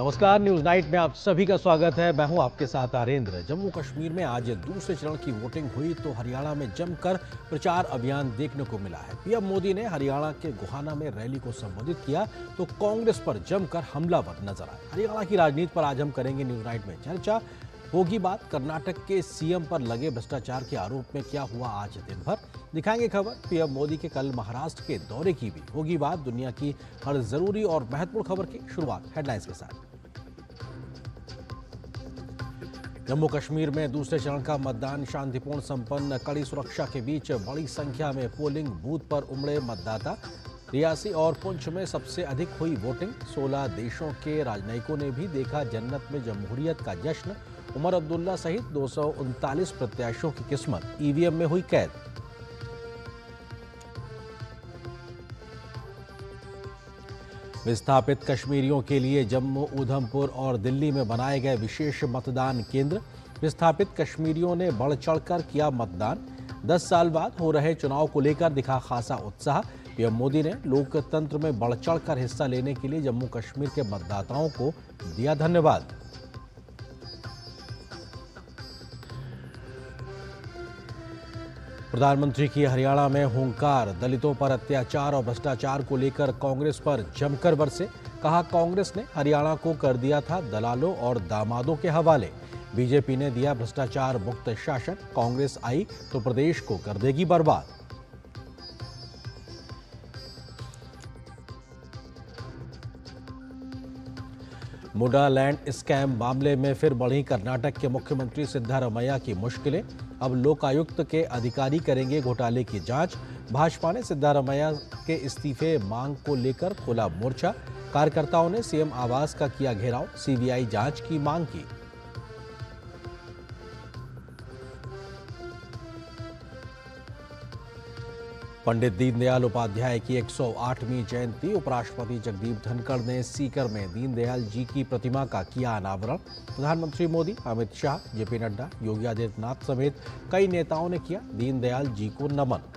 नमस्कार, news night में आप सभी का स्वागत है। मैं हूँ आपके साथ आरेंद्र। जम्मू कश्मीर में आज दूसरे चरण की वोटिंग हुई तो हरियाणा में जमकर प्रचार अभियान देखने को मिला है। पीएम मोदी ने हरियाणा के गुहाना में रैली को संबोधित किया तो कांग्रेस पर जमकर हमलावर नज़र आए। हरियाणा की राजनीति पर आज हम करेंगे न्यूज़ नाइट में चर्चा। होगी बात, कर्नाटक के सीएम पर लगे भ्रष्टाचार के आरोप में क्या हुआ आज दिन भर दिखाएँगे खबर, पीएम मोदी के कल महाराष्ट्र के दौरे की भी। होगी बात, दुनिया की हर ज़रूरी और महत्वपूर्ण खबर की। शुरुआत हेडलाइंस के साथ। जम्मू कश्मीर में दूसरे चरण का मतदान, शांतिपूर्ण संपन्न, कड़ी सुरक्षा के बीच बड़ी संख्या में पोलिंग बूथ पर उमड़े मतदाता। रियासी और पुंछ में सबसे अधिक हुई वोटिंग। 16 देशों के राजनयिकों ने भी देखा जन्नत में जमहूरियत का जश्न। उमर अब्दुल्ला सहित दो सौ उनतालीस प्रत्याशियों की किस्मत। ईवीएम में हुई कैद। विस्थापित कश्मीरियों के लिए जम्मू, उधमपुर और दिल्ली में बनाए गए विशेष मतदान केंद्र। विस्थापित कश्मीरियों ने बढ़ चढ़कर किया मतदान। 10 साल बाद हो रहे चुनाव को लेकर दिखा खासा उत्साह। पीएम मोदी ने लोकतंत्र में बढ़ चढ़कर हिस्सा लेने के लिए जम्मू कश्मीर के मतदाताओं को दिया धन्यवाद। प्रधानमंत्री की हरियाणा में हुंकार, दलितों पर अत्याचार और भ्रष्टाचार को लेकर कांग्रेस पर जमकर बरसे। कहा, कांग्रेस ने हरियाणा को कर दिया था दलालों और दामादों के हवाले। बीजेपी ने दिया भ्रष्टाचार मुक्त शासन, कांग्रेस आई तो प्रदेश को कर देगी बर्बाद। मुडा लैंड स्कैम मामले में फिर बढ़ी कर्नाटक के मुख्यमंत्री सिद्धारमैया की मुश्किलें। अब लोकायुक्त के अधिकारी करेंगे घोटाले की जाँच। भाजपा ने सिद्धारमैया के इस्तीफे मांग को लेकर खोला मोर्चा। कार्यकर्ताओं ने सीएम आवास का किया घेराव। सीबीआई जाँच की मांग की। पंडित दीनदयाल उपाध्याय की 108वीं जयंती। उपराष्ट्रपति जगदीप धनखड़ ने सीकर में दीनदयाल जी की प्रतिमा का किया अनावरण। प्रधानमंत्री मोदी, अमित शाह, जेपी नड्डा, योगी आदित्यनाथ समेत कई नेताओं ने किया दीनदयाल जी को नमन।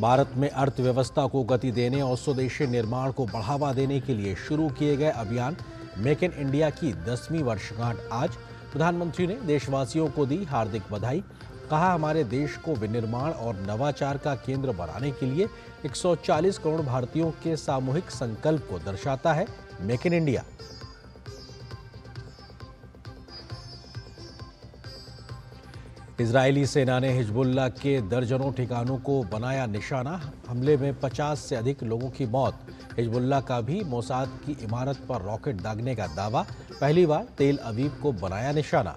भारत में अर्थव्यवस्था को गति देने और स्वदेशी निर्माण को बढ़ावा देने के लिए शुरू किए गए अभियान मेक इन इंडिया की दसवीं वर्षगांठ आज प्रधानमंत्री ने देशवासियों को दी हार्दिक बधाई। कहा, हमारे देश को विनिर्माण और नवाचार का केंद्र बनाने के लिए 140 करोड़ भारतीयों के सामूहिक संकल्प को दर्शाता है मेक इन इंडिया। इजरायली सेना ने हिजबुल्ला के दर्जनों ठिकानों को बनाया निशाना। हमले में 50 से अधिक लोगों की मौत। हिजबुल्ला का भी मोसाद की इमारत पर रॉकेट दागने का दावा। पहली बार तेल अवीब को बनाया निशाना।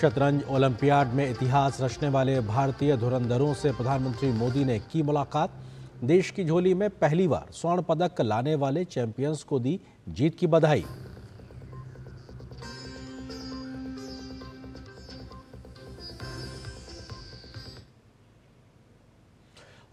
शतरंज ओलंपियाड में इतिहास रचने वाले भारतीय धुरंधरों से प्रधानमंत्री मोदी ने की मुलाकात। देश की झोली में पहली बार स्वर्ण पदक लाने वाले चैंपियंस को दी जीत की बधाई।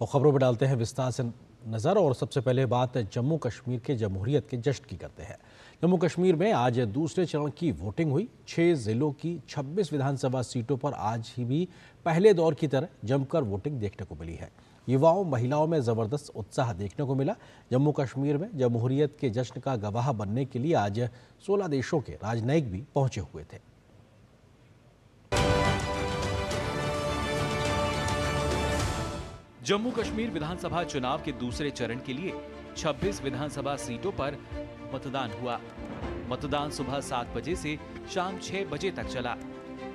और खबरों पर डालते हैं विस्तार से नज़र और सबसे पहले बात जम्मू कश्मीर के जमहूरियत के जश्न की करते हैं। जम्मू कश्मीर में आज दूसरे चरण की वोटिंग हुई। छह जिलों की 26 विधानसभा सीटों पर आज ही भी पहले दौर की तरह जमकर वोटिंग देखने को मिली है। युवाओं, महिलाओं में ज़बरदस्त उत्साह देखने को मिला। जम्मू कश्मीर में जमहूरियत के जश्न का गवाह बनने के लिए आज 16 देशों के राजनयिक भी पहुँचे हुए थे। जम्मू कश्मीर विधानसभा चुनाव के दूसरे चरण के लिए 26 विधानसभा सीटों पर मतदान हुआ। मतदान सुबह सात बजे से शाम छह बजे तक चला।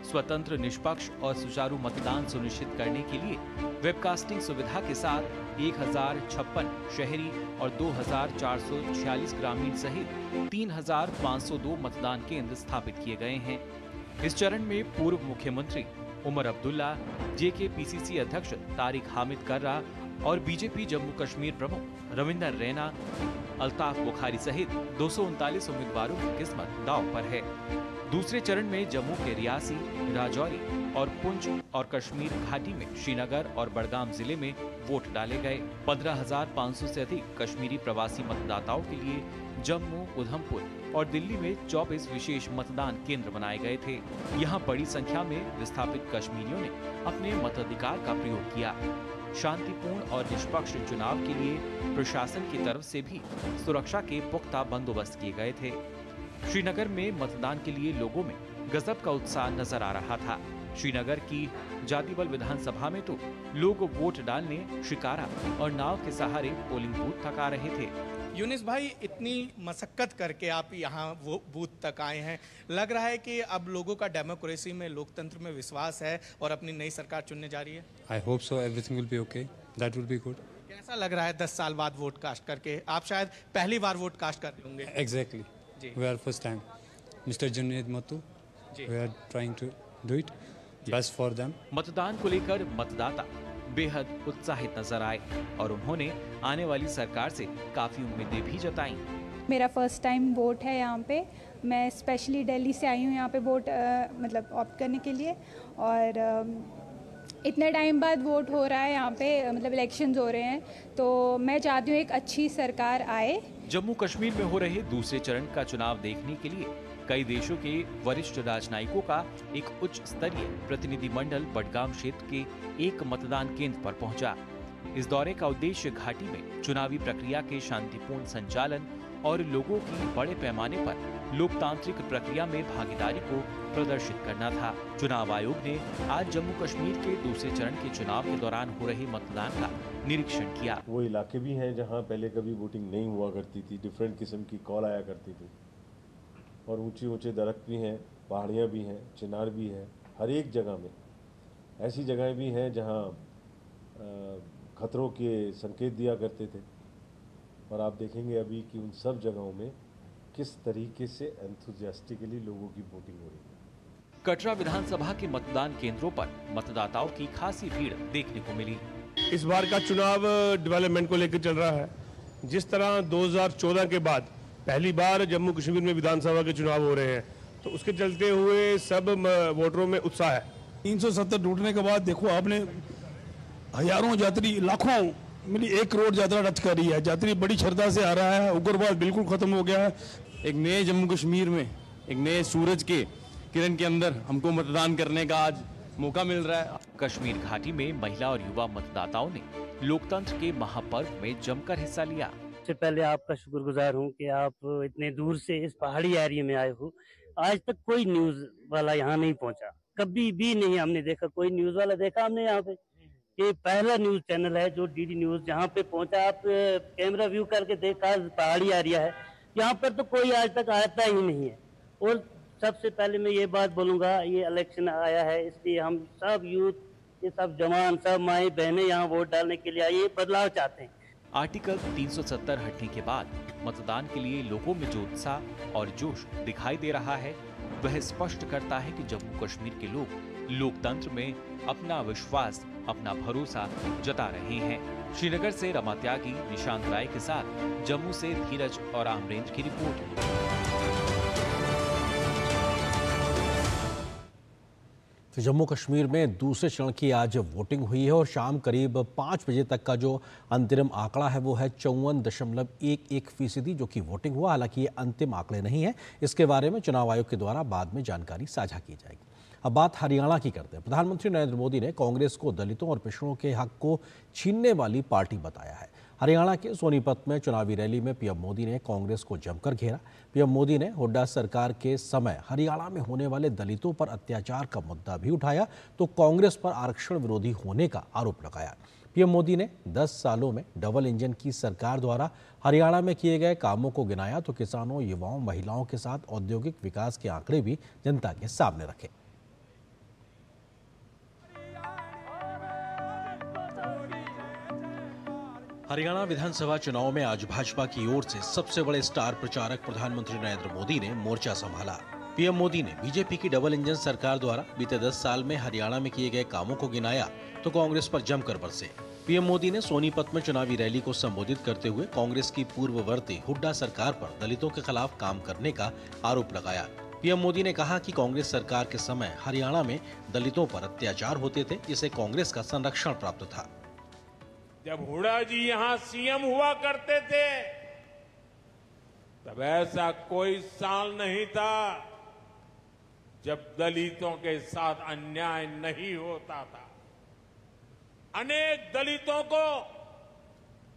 स्वतंत्र निष्पक्ष और सुचारू मतदान सुनिश्चित करने के लिए वेबकास्टिंग सुविधा के साथ एक हज़ार छप्पन शहरी और 2,446 ग्रामीण सहित 3,502 मतदान केंद्र स्थापित किए गए हैं। इस चरण में पूर्व मुख्यमंत्री उमर अब्दुल्ला जेके पीसीसी अध्यक्ष तारिक हामिद कर्रा और बीजेपी जम्मू कश्मीर प्रमुख रविंदर रैना अल्ताफ बुखारी सहित दो सौ उनतालीस उम्मीदवारों की किस्मत दाव पर है। दूसरे चरण में जम्मू के रियासी राजौरी और पुंछ और कश्मीर घाटी में श्रीनगर और बड़गाम ज़िले में वोट डाले गए। 15,500 से अधिक कश्मीरी प्रवासी मतदाताओं के लिए जम्मू उधमपुर और दिल्ली में 24 विशेष मतदान केंद्र बनाए गए थे। यहाँ बड़ी संख्या में विस्थापित कश्मीरियों ने अपने मताधिकार का प्रयोग किया। शांतिपूर्ण और निष्पक्ष चुनाव के लिए प्रशासन की तरफ़ से भी सुरक्षा के पुख्ता बंदोबस्त किए गए थे। श्रीनगर में मतदान के लिए लोगों में गजब का उत्साह नज़र आ रहा था। श्रीनगर की जातिबल विधानसभा में तो लोग वोट डालने, शिकारा और नाव के सहारे पोलिंग बूथ थका रहे थे। यूनिस भाई इतनी मशक्कत करके आप यहाँ वो बूथ तक आए हैं लग रहा है कि अब लोगों का डेमोक्रेसी में लोकतंत्र में विश्वास है और अपनी नई सरकार चुनने जा रही है I hope so. Everything will be okay. That will be good. कैसा लग रहा है दस साल बाद वोट कास्ट करके आप शायद पहली बार वोट कास्ट कर होंगे Exactly. Ji. We are first time. Mr. Junaid Matu. Ji. We are trying to do it. Best for them. मतदान को लेकर मतदाता बेहद उत्साहित नज़र आए और उन्होंने आने वाली सरकार से काफ़ी उम्मीदें भी जताई। मेरा फ़र्स्ट टाइम वोट है यहाँ पे। मैं स्पेशली दिल्ली से आई हूँ यहाँ पे वोट मतलब ऑप्ट करने के लिए और इतने टाइम बाद वोट हो रहा है यहाँ पे मतलब इलेक्शन हो रहे हैं। तो मैं चाहती हूँ एक अच्छी सरकार आए। जम्मू कश्मीर में हो रहे दूसरे चरण का चुनाव देखने के लिए कई देशों के वरिष्ठ राजनयिकों का एक उच्च स्तरीय प्रतिनिधि मंडल बडगाम क्षेत्र के एक मतदान केंद्र पर पहुँचा। इस दौरे का उद्देश्य घाटी में चुनावी प्रक्रिया के शांतिपूर्ण संचालन और लोगों की बड़े पैमाने पर लोकतांत्रिक प्रक्रिया में भागीदारी को प्रदर्शित करना था। चुनाव आयोग ने आज जम्मू कश्मीर के दूसरे चरण के चुनाव के दौरान हो रहे मतदान का निरीक्षण किया। वो इलाके भी हैं जहाँ पहले कभी वोटिंग नहीं हुआ करती थी डिफरेंट किस्म की कॉल आया करती थी। और ऊँचे ऊँचे दरख्त भी हैं पहाड़ियाँ भी हैं चिनार भी है हर एक जगह में। ऐसी जगहें भी हैं जहाँ खतरों के संकेत दिया करते थे। और आप देखेंगे अभी कि उन सब जगहों में किस तरीके से एंथुजियास्टिकली लोगों की वोटिंग हो रही है। कटरा विधानसभा के मतदान केंद्रों पर मतदाताओं की खासी भीड़ देखने को मिली। इस बार का चुनाव डेवलपमेंट को लेकर चल रहा है। जिस तरह 2014 के बाद पहली बार जम्मू कश्मीर में विधानसभा के चुनाव हो रहे हैं। तो उसके चलते हुए सब वोटरों में उत्साह है। 370 टूटने के बाद देखो आपने हज़ारों यात्री लाखों मिली एक करोड़ यात्रा रद्द कर रही है। यात्री बड़ी श्रद्धा से आ रहा है। उग्रवाद बिल्कुल खत्म हो गया है। एक नए जम्मू कश्मीर में एक नए सूरज के किरण के अंदर हमको मतदान करने का आज मौका मिल रहा है। कश्मीर घाटी में महिला और युवा मतदाताओं ने लोकतंत्र के महापर्व में जमकर हिस्सा लिया। सबसे पहले आपका शुक्रगुजार हूँ कि आप इतने दूर से इस पहाड़ी एरिया में आए हो। आज तक कोई न्यूज़ वाला यहाँ नहीं पहुँचा। कभी भी नहीं हमने देखा, कोई न्यूज़ वाला देखा हमने यहाँ पे? ये पहला न्यूज़ चैनल है जो डीडी न्यूज़ यहाँ पे पहुँचा, आप कैमरा व्यू करके देखा पहाड़ी एरिया है। यहाँ पर तो कोई आज तक आता ही नहीं है। और सबसे पहले मैं ये बात बोलूँगा, ये इलेक्शन आया है, इसलिए हम सब यूथ, ये सब जवान, सब माए बहनें यहाँ वोट डालने के लिए ये बदलाव चाहते हैं। आर्टिकल 370 हटने के बाद मतदान के लिए लोगों में जो उत्साह और जोश दिखाई दे रहा है, वह स्पष्ट करता है कि जम्मू कश्मीर के लोग लोकतंत्र में अपना विश्वास, अपना भरोसा जता रहे हैं। श्रीनगर से रमा त्यागी, निशांत राय के साथ जम्मू से धीरज और आमरेंज की रिपोर्ट। तो जम्मू कश्मीर में दूसरे चरण की आज वोटिंग हुई है और शाम करीब पाँच बजे तक का जो अंतरिम आंकड़ा है वो है चौवन दशमलव एक एक फ़ीसदी, जो कि वोटिंग हुआ। हालाँकि ये अंतिम आंकड़े नहीं है। इसके बारे में चुनाव आयोग के द्वारा बाद में जानकारी साझा की जाएगी। अब बात हरियाणा की करते हैं। प्रधानमंत्री नरेंद्र मोदी ने कांग्रेस को दलितों और पिछड़ों के हक को छीनने वाली पार्टी बताया है। हरियाणा के सोनीपत में चुनावी रैली में पीएम मोदी ने कांग्रेस को जमकर घेरा। पीएम मोदी ने हुड्डा सरकार के समय हरियाणा में होने वाले दलितों पर अत्याचार का मुद्दा भी उठाया तो कांग्रेस पर आरक्षण विरोधी होने का आरोप लगाया। पीएम मोदी ने 10 सालों में डबल इंजन की सरकार द्वारा हरियाणा में किए गए कामों को गिनाया तो किसानों, युवाओं, महिलाओं के साथ औद्योगिक विकास के आंकड़े भी जनता के सामने रखे। हरियाणा विधानसभा चुनाव में आज भाजपा की ओर से सबसे बड़े स्टार प्रचारक प्रधानमंत्री नरेंद्र मोदी ने मोर्चा संभाला। पीएम मोदी ने बीजेपी की डबल इंजन सरकार द्वारा बीते 10 साल में हरियाणा में किए गए कामों को गिनाया तो कांग्रेस पर जमकर बरसे। पीएम मोदी ने सोनीपत में चुनावी रैली को संबोधित करते हुए कांग्रेस की पूर्ववर्ती हुड्डा सरकार पर दलितों के खिलाफ काम करने का आरोप लगाया। पीएम मोदी ने कहा कि कांग्रेस सरकार के समय हरियाणा में दलितों पर अत्याचार होते थे जिसे कांग्रेस का संरक्षण प्राप्त था। जब हुडा जी यहाँ सीएम हुआ करते थे, तब ऐसा कोई साल नहीं था जब दलितों के साथ अन्याय नहीं होता था। अनेक दलितों को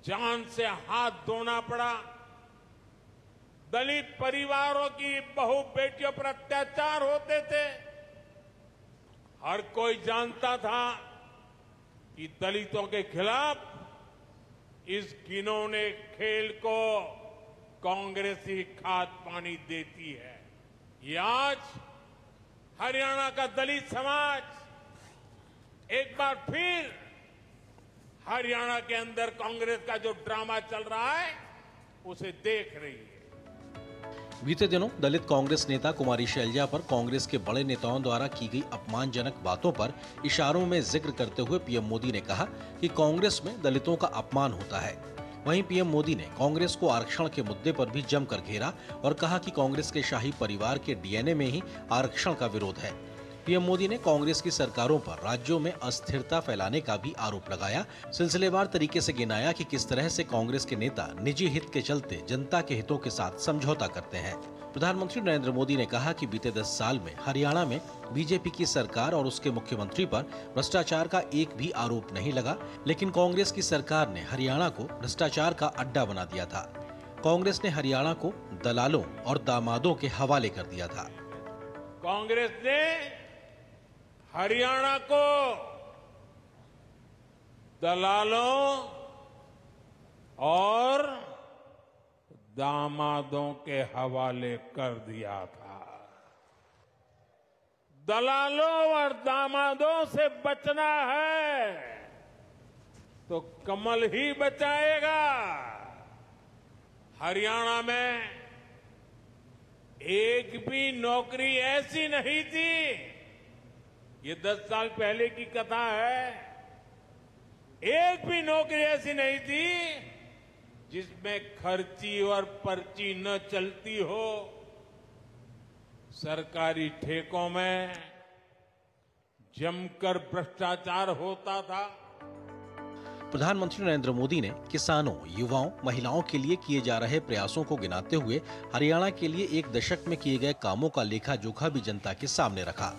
जान से हाथ धोना पड़ा। दलित परिवारों की बहु बेटियों पर अत्याचार होते थे। हर कोई जानता था कि दलितों के खिलाफ इस घिनौने खेल को कांग्रेस ही खाद पानी देती है। ये आज हरियाणा का दलित समाज एक बार फिर हरियाणा के अंदर कांग्रेस का जो ड्रामा चल रहा है, उसे देख रही है। बीते दिनों दलित कांग्रेस नेता कुमारी शैलजा पर कांग्रेस के बड़े नेताओं द्वारा की गई अपमानजनक बातों पर इशारों में ज़िक्र करते हुए पीएम मोदी ने कहा कि कांग्रेस में दलितों का अपमान होता है। वहीं पीएम मोदी ने कांग्रेस को आरक्षण के मुद्दे पर भी जमकर घेरा और कहा कि कांग्रेस के शाही परिवार के डीएनए में ही आरक्षण का विरोध है। पीएम मोदी ने कांग्रेस की सरकारों पर राज्यों में अस्थिरता फैलाने का भी आरोप लगाया। सिलसिलेवार तरीके से गिनाया कि किस तरह से कांग्रेस के नेता निजी हित के चलते जनता के हितों के साथ समझौता करते हैं। प्रधानमंत्री नरेंद्र मोदी ने कहा कि बीते दस साल में हरियाणा में बीजेपी की सरकार और उसके मुख्यमंत्री पर भ्रष्टाचार का एक भी आरोप नहीं लगा, लेकिन कांग्रेस की सरकार ने हरियाणा को भ्रष्टाचार का अड्डा बना दिया था। कांग्रेस ने हरियाणा को दलालों और दामादों के हवाले कर दिया था। कांग्रेस ने हरियाणा को दलालों और दामादों के हवाले कर दिया था। दलालों और दामादों से बचना है तो कमल ही बचाएगा। हरियाणा में एक भी नौकरी ऐसी नहीं थी ये दस साल पहले की कथा है। एक भी नौकरी ऐसी नहीं थी जिसमें खर्ची और पर्ची न चलती हो। सरकारी ठेकों में जमकर भ्रष्टाचार होता था। प्रधानमंत्री नरेंद्र मोदी ने किसानों, युवाओं, महिलाओं के लिए किए जा रहे प्रयासों को गिनाते हुए हरियाणा के लिए एक दशक में किए गए कामों का लेखा जोखा भी जनता के सामने रखा।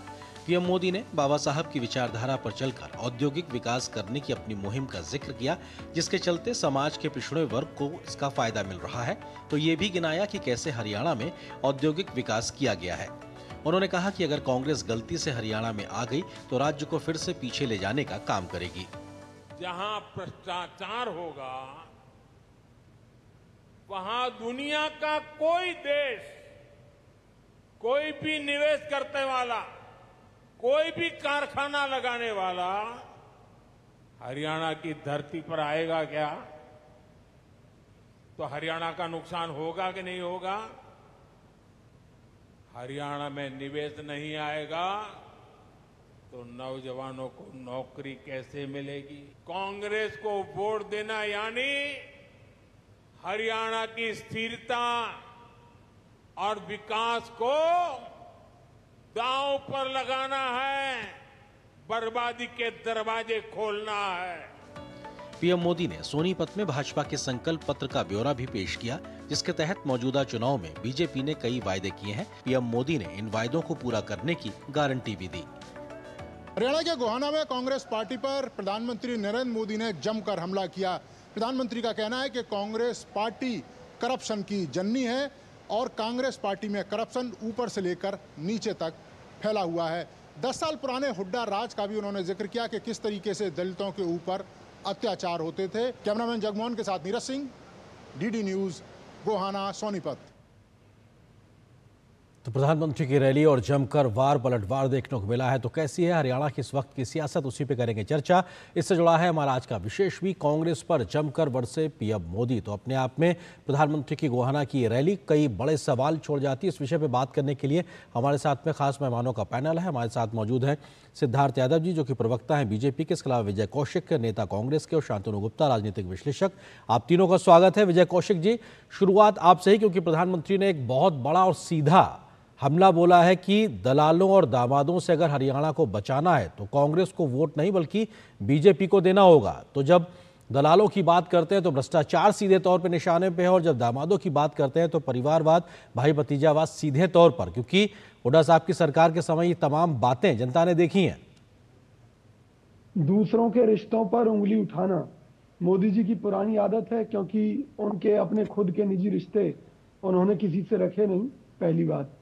पीएम मोदी ने बाबा साहब की विचारधारा पर चलकर औद्योगिक विकास करने की अपनी मुहिम का ज़िक्र किया, जिसके चलते समाज के पिछड़े वर्ग को इसका फ़ायदा मिल रहा है। तो ये भी गिनाया कि कैसे हरियाणा में औद्योगिक विकास किया गया है। उन्होंने कहा कि अगर कांग्रेस गलती से हरियाणा में आ गई तो राज्य को फिर से पीछे ले जाने का काम करेगी। जहाँ भ्रष्टाचार होगा, वहाँ दुनिया का कोई देश कोई भी निवेश करने वाला कोई भी कारखाना लगाने वाला हरियाणा की धरती पर आएगा क्या? तो हरियाणा का नुकसान होगा कि नहीं होगा? हरियाणा में निवेश नहीं आएगा तो नौजवानों को नौकरी कैसे मिलेगी? कांग्रेस को वोट देना यानी हरियाणा की स्थिरता और विकास को दांव पर लगाना है बर्बादी के दरवाजे खोलना है। पीएम मोदी ने सोनीपत में भाजपा के संकल्प पत्र का ब्यौरा भी पेश किया जिसके तहत मौजूदा चुनाव में बीजेपी ने कई वायदे किए हैं। पीएम मोदी ने इन वायदों को पूरा करने की गारंटी भी दी। हरियाणा के गोहाना में कांग्रेस पार्टी पर प्रधानमंत्री नरेंद्र मोदी ने जमकर हमला किया। प्रधानमंत्री का कहना है कि कांग्रेस पार्टी करप्शन की जननी है और कांग्रेस पार्टी में करप्शन ऊपर से लेकर नीचे तक फैला हुआ है। दस साल पुराने हुड्डा राज का भी उन्होंने ज़िक्र किया कि किस तरीके से दलितों के ऊपर अत्याचार होते थे। कैमरामैन जगमोहन के साथ नीरज सिंह, डीडी न्यूज़, गोहाना, सोनीपत। तो प्रधानमंत्री की रैली और जमकर वार पलटवार देखने को मिला है। तो कैसी है हरियाणा की इस वक्त की सियासत? उसी पे करेंगे चर्चा। इससे जुड़ा है हमारा आज का विशेष भी कांग्रेस पर जमकर बरसे पीएम मोदी। तो अपने आप में प्रधानमंत्री की गोहाना की रैली कई बड़े सवाल छोड़ जाती है। इस विषय पर बात करने के लिए हमारे साथ में खास मेहमानों का पैनल है। हमारे साथ मौजूद है सिद्धार्थ यादव जी, जो कि प्रवक्ता हैं बीजेपी के। इसके अलावा विजय कौशिक, नेता कांग्रेस के, और शांतनु गुप्ता, राजनीतिक विश्लेषक। आप तीनों का स्वागत है विजय कौशिक जी। शुरुआत आपसे ही, क्योंकि प्रधानमंत्री ने एक बहुत बड़ा और सीधा हमला बोला है कि दलालों और दामादों से अगर हरियाणा को बचाना है तो कांग्रेस को वोट नहीं, बल्कि बीजेपी को देना होगा। तो जब दलालों की बात करते हैं तो भ्रष्टाचार सीधे तौर पर निशाने पे है, और जब दामादों की बात करते हैं तो परिवारवाद भाई भतीजावाद सीधे तौर पर, क्योंकि हुडा साहब की सरकार के समय ये तमाम बातें जनता ने देखी हैं। दूसरों के रिश्तों पर उंगली उठाना मोदी जी की पुरानी आदत है, क्योंकि उनके अपने खुद के निजी रिश्ते उन्होंने किसी से रखे नहीं, पहली बात।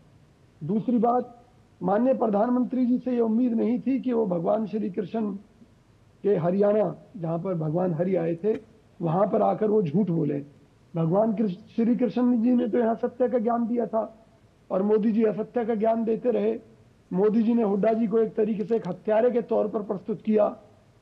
दूसरी बात, माननीय प्रधानमंत्री जी से ये उम्मीद नहीं थी कि वो भगवान श्री कृष्ण के हरियाणा, जहाँ पर भगवान हरि आए थे, वहाँ पर आकर वो झूठ बोले। भगवान श्री कृष्ण जी ने तो यहाँ सत्य का ज्ञान दिया था और मोदी जी असत्य का ज्ञान देते रहे। मोदी जी ने हुड्डा जी को एक तरीके से एक हत्यारे के तौर पर प्रस्तुत किया।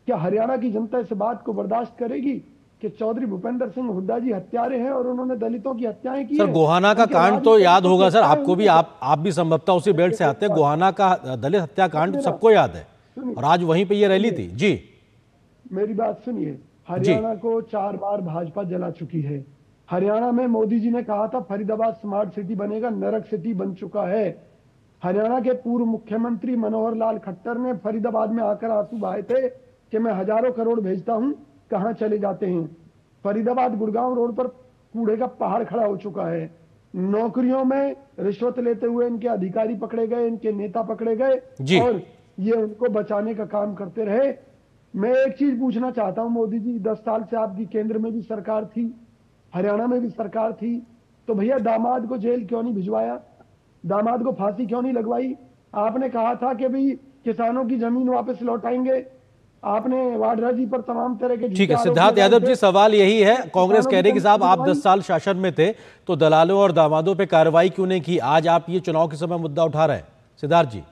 क्या हरियाणा की जनता इस बात को बर्दाश्त करेगी? कि चौधरी भूपेंद्र सिंह हुड्डा जी हत्यारे हैं और उन्होंने दलितों की हत्याएँ की सर गोहाना का कांड तो याद होगा सर आपको भी आप आप भी संभवतः उसी बेल्ट से आते हैं। गोहाना का दलित हत्याकांड सबको याद है। और आज वहीं पे ये रैली थी। जी। मेरी बात सुनिए। हरियाणा को चार बार भाजपा जला चुकी है। हरियाणा में मोदी जी ने कहा था फरीदाबाद स्मार्ट सिटी बनेगा नरक सिटी बन चुका है। हरियाणा के पूर्व मुख्यमंत्री मनोहर लाल खट्टर ने फरीदाबाद में आकर आँसू बहाए थे कि मैं हज़ारों करोड़ भेजता हूँ। कहाँ चले जाते हैं? फरीदाबाद गुड़गांव रोड पर कूड़े का पहाड़ खड़ा हो चुका है। नौकरियों में रिश्वत लेते हुए इनके अधिकारी पकड़े गए इनके नेता पकड़े गए और ये उनको बचाने का काम करते रहे। मैं एक चीज़ पूछना चाहता हूँ मोदी जी दस साल से आपकी केंद्र में भी सरकार थी हरियाणा में भी सरकार थी तो भैया दामाद को जेल क्यों नहीं भिजवाया? दामाद को फांसी क्यों नहीं लगवाई? आपने कहा था कि भाई किसानों की ज़मीन वापस लौटाएँगे आपने वाड्रा जी पर तमाम तरह के ठीक है सिद्धार्थ यादव जी सवाल यही है कांग्रेस कह रही कि साहब आप 10 साल शासन में थे तो दलालों और दामादों पे कार्रवाई क्यों नहीं की? आज आप ये चुनाव के समय मुद्दा उठा रहे हैं। सिद्धार्थ जी।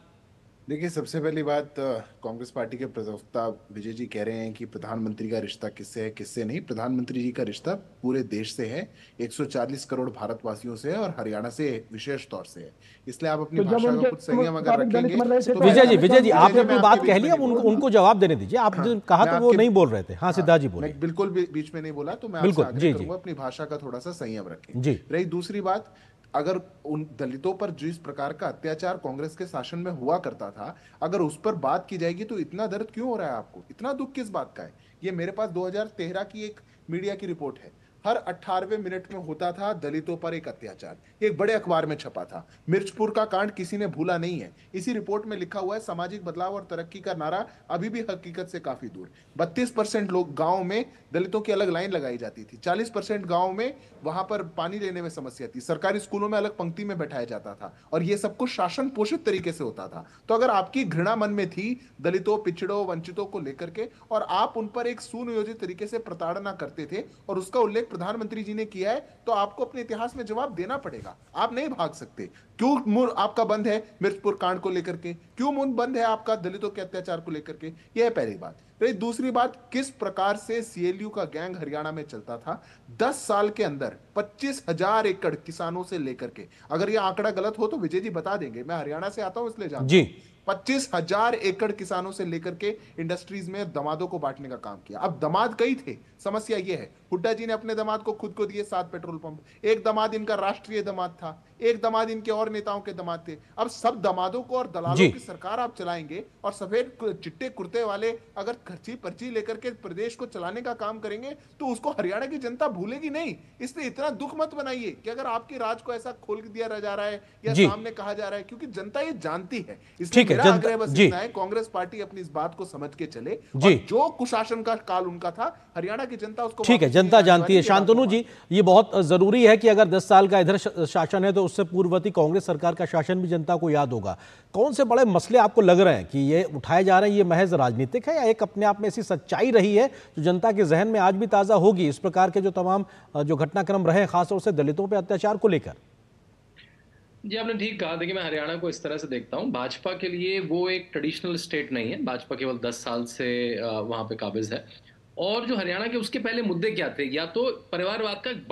देखिए सबसे पहली बात कांग्रेस पार्टी के प्रवक्ता विजय जी कह रहे हैं कि प्रधानमंत्री का रिश्ता किससे है किससे नहीं? प्रधानमंत्री जी का रिश्ता पूरे देश से है 140 करोड़ भारतवासियों से है और हरियाणा से विशेष तौर से है। इसलिए आप अपनी तो भाषा का कुछ संयम अगर रखेंगे तो विजय जी विजय जी आपने अपनी बात कह ली अब उनको उनको जवाब देने दीजिए। आप हाँ, कहा तो वो नहीं बोल रहे थे। हाँ सिद्धार्थ जी बोले। बिल्कुल बीच में नहीं बोला तो मैं अपनी भाषा का थोड़ा सा संयम रखें। जी। रही दूसरी बात अगर उन दलितों पर जिस प्रकार का अत्याचार कांग्रेस के शासन में हुआ करता था, अगर उस पर बात की जाएगी तो इतना दर्द क्यों हो रहा है आपको? इतना दुख किस बात का है? ये मेरे पास 2013 की एक मीडिया की रिपोर्ट है। हर अट्ठारहवें मिनट में होता था दलितों पर एक अत्याचार। एक बड़े अखबार में छपा था। मिर्चपुर का कांड किसी ने भूला नहीं है। इसी रिपोर्ट में लिखा हुआ है, सामाजिक बदलाव और तरक्की का नारा अभी भी हकीकत से काफ़ी दूर। बत्तीस परसेंट लोग गाँव में दलितों की अलग लाइन लगाई जाती थी। चालीस परसेंट गाँव में वहाँ पर पानी लेने में समस्या थी। सरकारी स्कूलों में अलग पंक्ति में बैठाया जाता था और ये सब कुछ शासन पोषित तरीके से होता था। तो अगर आपकी घृणा मन में थी दलितों, पिछड़ों, वंचितों को लेकर के और आप उन पर एक सुनियोजित तरीके से प्रताड़ना करते थे और उसका उल्लेख प्रधानमंत्री जी ने किया है तो आपको अपने इतिहास में जवाब देना पड़ेगा। आप नहीं भाग सकते। क्यों मुँह आपका बंद है मिर्चपुर कांड को लेकर के? क्यों मुँह बंद है आपका दलितों के अत्याचार को लेकर के? यह पहली बात। रही दूसरी बात, किस प्रकार से सीएलयू का गैंग हरियाणा में चलता था? दस साल के अंदर पच्चीस हज़ार एकड़ किसानों से लेकर के। अगर यह आंकड़ा गलत हो तो विजय जी बता देंगे। मैं हरियाणा से आता हूँ, इसलिए जी। पच्चीस हज़ार एकड़ किसानों से लेकर के इंडस्ट्रीज़ में दमादों को बांटने का काम किया। अब दमाद कई थे, समस्या ये है। हुड्डा जी ने अपने दमाद को खुद को दिए सात पेट्रोल पंप। एक दमाद इनका राष्ट्रीय दमाद था। एक दमाद इनके और नेताओं के दमाद थे। अब सब दमादों को और दलालों की सरकार आप चलाएँगे और सफ़ेद चिट्टे कुर्ते वाले अगर खर्ची पर्ची लेकर के प्रदेश को चलाने का काम करेंगे तो उसको हरियाणा की जनता भूलेगी नहीं। इसलिए इतना दुख मत बनाइए कि अगर आपके राज को ऐसा खोल दिया जा रहा है या सामने कहा जा रहा है क्योंकि जनता ये जानती है। इसलिए मेरा आग्रह बस इतना है कांग्रेस पार्टी अपनी इस बात को समझ के चले जो। कुशासन का काल उनका था हरियाणा की जनता उसको ठीक है जनता जानती है शांतनु जी ये बहुत ज़रूरी है कि अगर 10 साल का इधर शासन है तो उससे पूर्ववर्ती कांग्रेस सरकार का शासन भी जनता को याद होगा। कौन से बड़े मसले आपको लग रहे हैं कि ये उठाए जा रहे हैं, ये महज राजनीतिक है या एक अपने आप में ऐसी सच्चाई रही है जो जनता के जहन में आज भी ताज़ा होगी? इस प्रकार के जो तमाम, जो घटनाक्रम रहे खासतौर से दलितों पर अत्याचार को लेकर। जी, आपने ठीक कहा। देखिए, मैं हरियाणा को इस तरह से देखता हूँ। भाजपा के लिए वो एक ट्रेडिशनल स्टेट नहीं है। भाजपा केवल दस साल से वहाँ पे काबिज है। और जो हरियाणा के उसके पहले मुद्दे क्या थे? या तो परिवारवाद का एक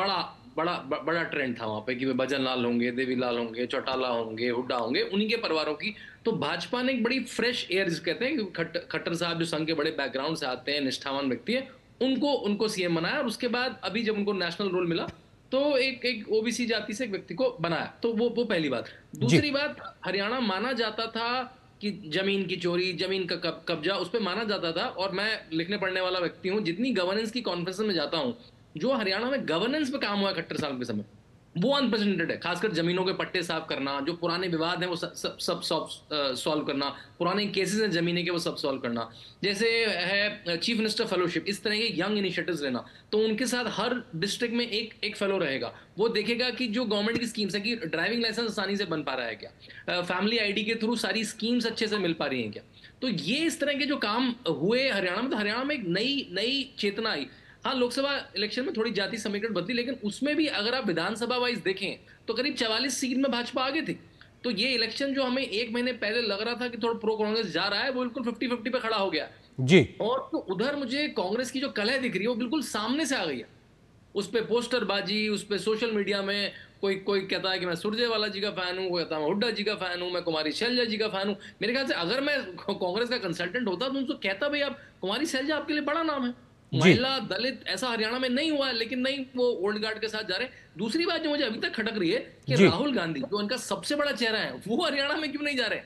बड़ा बड़ा बड़ा ट्रेंड था वहाँ पे कि भजन लाल होंगे देवीलाल होंगे चौटाला होंगे हुड्डा होंगे उन्हीं के परिवारों की। तो भाजपा ने एक बड़ी फ्रेश एयर जिस कहते हैं खट, खट्टर साहब जो संघ के बड़े बैकग्राउंड से आते हैं निष्ठावान व्यक्ति है उनको उनको सीएम बनाया और उसके बाद अभी जब उनको नेशनल रोल मिला तो एक एक ओबीसी जाति से एक व्यक्ति को बनाया। तो वो वो पहली बात। दूसरी बात हरियाणा माना जाता था कि ज़मीन की चोरी ज़मीन का कब्जा उस पर माना जाता था और मैं लिखने पढ़ने वाला व्यक्ति हूँ जितनी गवर्नेंस की कॉन्फ्रेंस में जाता हूँ जो हरियाणा में गवर्नेंस पे काम हुआ है साल के समय, वो अनप्रेसिडेंटेड है। खासकर जमीनों के पट्टे साफ़ करना, जो पुराने विवाद हैं वो सब सब सब सॉल्व करना, पुराने केसेस हैं जमीने के, वो सब सॉल्व करना। जैसे है चीफ मिनिस्टर फेलोशिप इस तरह के यंग इनिशिएटिव्स लेना तो उनके साथ हर डिस्ट्रिक्ट में एक एक फेलो रहेगा। वो देखेगा कि जो गवर्नमेंट की स्कीम्स है कि ड्राइविंग लाइसेंस आसानी से बन पा रहा है क्या? फैमिली आईडी के थ्रू सारी स्कीम्स अच्छे से मिल पा रही हैं क्या? तो ये इस तरह के जो काम हुए हरियाणा में तो हरियाणा में एक नई नई चेतना आई। हाँ लोकसभा इलेक्शन में थोड़ी जाति समीकरण बदली लेकिन उसमें भी अगर आप विधानसभा वाइज देखें तो करीब चवालीस सीट में भाजपा आगे थी। तो ये इलेक्शन जो हमें एक महीने पहले लग रहा था कि थोड़ा प्रो कांग्रेस जा रहा है वो बिल्कुल फिफ्टी फिफ्टी पे खड़ा हो गया। जी। और तो उधर मुझे कांग्रेस की जो कलह दिख रही है वो बिल्कुल सामने से आ गई है। उस पर पोस्टर बाजी उस पर सोशल मीडिया में कोई कोई कहता है कि मैं सुरजेवाला जी का फ़ैन हूँ कोई कहता है हुड्डा जी का फ़ैन हूँ मैं कुमारी शैलजा जी का फ़ैन हूँ। मेरे ख्याल से अगर मैं कांग्रेस का कंसल्टेंट होता तो उनको कहता भाई आप कुमारी शैलजा आपके लिए बड़ा नाम है। महिला दलित ऐसा हरियाणा में नहीं हुआ लेकिन नहीं वो ओल्ड गार्ड के साथ जा रहे दूसरी बात जो मुझे अभी तक खटक रही है कि राहुल गांधी जो उनका सबसे बड़ा चेहरा है वो हरियाणा में क्यों नहीं जा रहे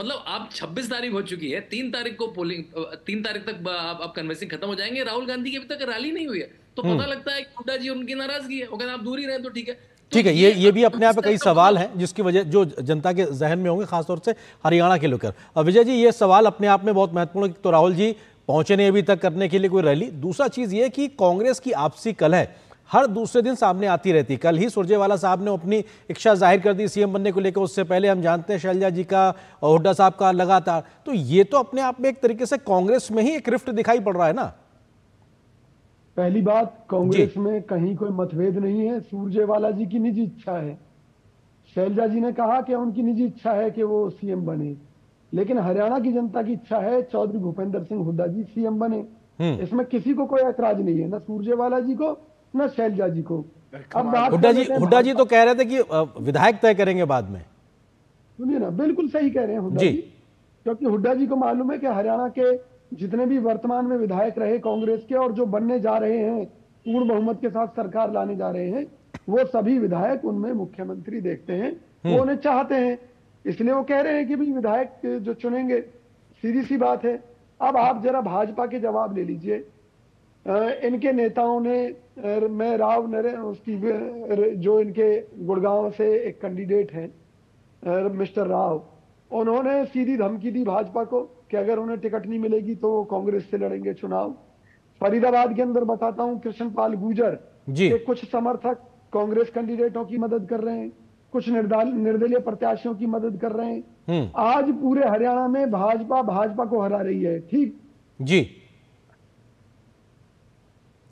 मतलब आप 26 तारीख हो चुकी है तीन तारीख को पोलिंग तीन तारीख तक आप, आप कन्वेंसिंग खत्म हो जाएँगे। राहुल गांधी की अभी तक रैली नहीं हुई है। तो पता हम्म। लगता है कि हुड्डा जी उनकी नाराज़गी है। अगर आप दूर ही रहे तो ठीक है। तो ठीक है ये ये भी अपने आप में कई सवाल हैं जिसकी वजह जो जनता के जहन में होंगे खासतौर से हरियाणा के लेकर। विजय जी ये सवाल अपने आप में बहुत महत्वपूर्ण तो राहुल जी पहुँचे नहीं अभी तक करने के लिए कोई रैली। दूसरा चीज़ ये कि कांग्रेस की आपसी कलह हर दूसरे दिन सामने आती रहती कल ही सुरजेवाला साहब ने अपनी इच्छा ज़ाहिर कर दी सीएम बनने को लेकर। उससे पहले हम जानते हैं शैलजा जी का और हुड्डा साहब का लगातार। तो ये तो अपने आप में एक तरीके से कांग्रेस में ही एक रिफ्ट दिखाई पड़ रहा है ना? पहली बात कांग्रेस में कहीं कोई मतभेद नहीं है। सूरजेवाला जी की निजी इच्छा है। शैलजा जी ने कहा कि उनकी निजी इच्छा है कि वो सीएम बने। लेकिन हरियाणा की जनता की इच्छा है चौधरी भूपेंद्र सिंह हुड्डा जी सीएम बने। हम्म। इसमें किसी को कोई ऐतराज नहीं है न सूरजेवाला जी को न शैलजा जी को। अब हुड्डा जी हुड्डा जी तो कह रहे थे कि विधायक तय करेंगे बाद में। सुनिए ना बिल्कुल सही कह रहे हैं हुड्डा जी क्योंकि हुड्डा जी को मालूम है कि हरियाणा के जितने भी वर्तमान में विधायक रहे कांग्रेस के और जो बनने जा रहे हैं पूर्ण बहुमत के साथ सरकार लाने जा रहे हैं वो सभी विधायक उनमें मुख्यमंत्री देखते हैं वो हम्म। उन्हें चाहते हैं। इसलिए वो कह रहे हैं कि भाई विधायक जो चुनेंगे सीधी सी बात है अब आप जरा भाजपा के जवाब ले लीजिए। इनके नेताओं ने मैं राव नरे उसकी जो इनके गुड़गांव से एक कैंडिडेट हैं मिस्टर राव उन्होंने सीधी धमकी दी भाजपा को कि अगर उन्हें टिकट नहीं मिलेगी तो कांग्रेस से लड़ेंगे चुनाव। फरीदाबाद के अंदर बताता हूँ कृष्णपाल गुजर जी। के कुछ समर्थक कांग्रेस कैंडिडेटों की मदद कर रहे हैं। कुछ निर्दलीय प्रत्याशियों की मदद कर रहे हैं। हम्म। आज पूरे हरियाणा में भाजपा भाजपा को हरा रही है ठीक? जी।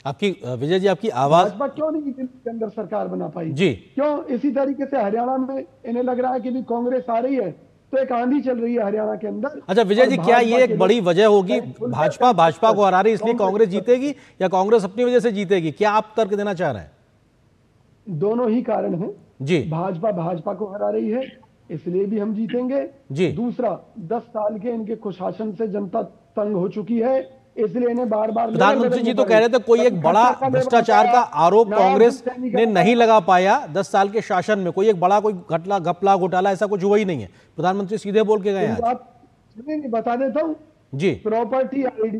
आपकी विजय जी आपकी आवाज़ भाजपा क्यों नहीं के अंदर सरकार बना पाई? जी। क्यों? इसी तरीके से हरियाणा में इन्हें लग रहा है कि भी कांग्रेस आ रही है तो एक आंधी चल रही है हरियाणा के अंदर। अच्छा विजय जी क्या ये एक बड़ी वजह होगी? भाजपा भाजपा को हरा रही इसलिए कांग्रेस जीतेगी या कांग्रेस अपनी वजह से जीतेगी? क्या आप तर्क देना चाह रहे हैं? दोनों ही कारण हैं। जी। भाजपा भाजपा को हरा रही है इसलिए भी हम जीतेंगे। जी। दूसरा दस साल के इनके कुशासन से जनता तंग हो चुकी है इसलिए इन्हें बार बार प्रधानमंत्री जी तो कह रहे थे कोई एक बड़ा भ्रष्टाचार का आरोप कांग्रेस ने नहीं लगा पाया दस साल के शासन में। कोई एक बड़ा कोई घटला घपला घोटाला ऐसा कुछ हुआ ही नहीं है। प्रधानमंत्री सीधे बोल के गए बता देता हूँ। जी। प्रॉपर्टी आईडी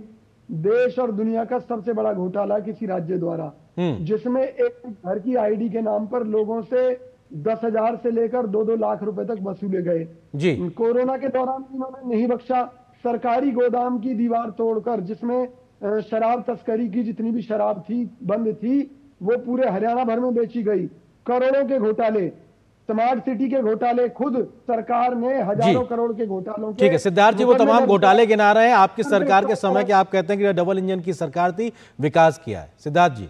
देश और दुनिया का सबसे बड़ा घोटाला किसी राज्य द्वारा। हम्म। जिसमें एक घर की आईडी के नाम पर लोगों से दस हज़ार से लेकर दो दो लाख रुपए तक वसूले गए। जी। कोरोना के दौरान इन्होंने नहीं बख्शा। सरकारी गोदाम की दीवार तोड़कर जिसमें शराब तस्करी की जितनी भी शराब थी बंद थी वो पूरे हरियाणा भर में बेची गई। करोड़ों के घोटाले। स्मार्ट सिटी के घोटाले खुद सरकार ने हज़ारों करोड़ के घोटालों ठीक है सिद्धार्थ जी वो तमाम घोटाले गिना रहे हैं। आपकी सरकार के समय के आप कहते हैं कि डबल इंजन की सरकार थी विकास किया है। सिद्धार्थ जी।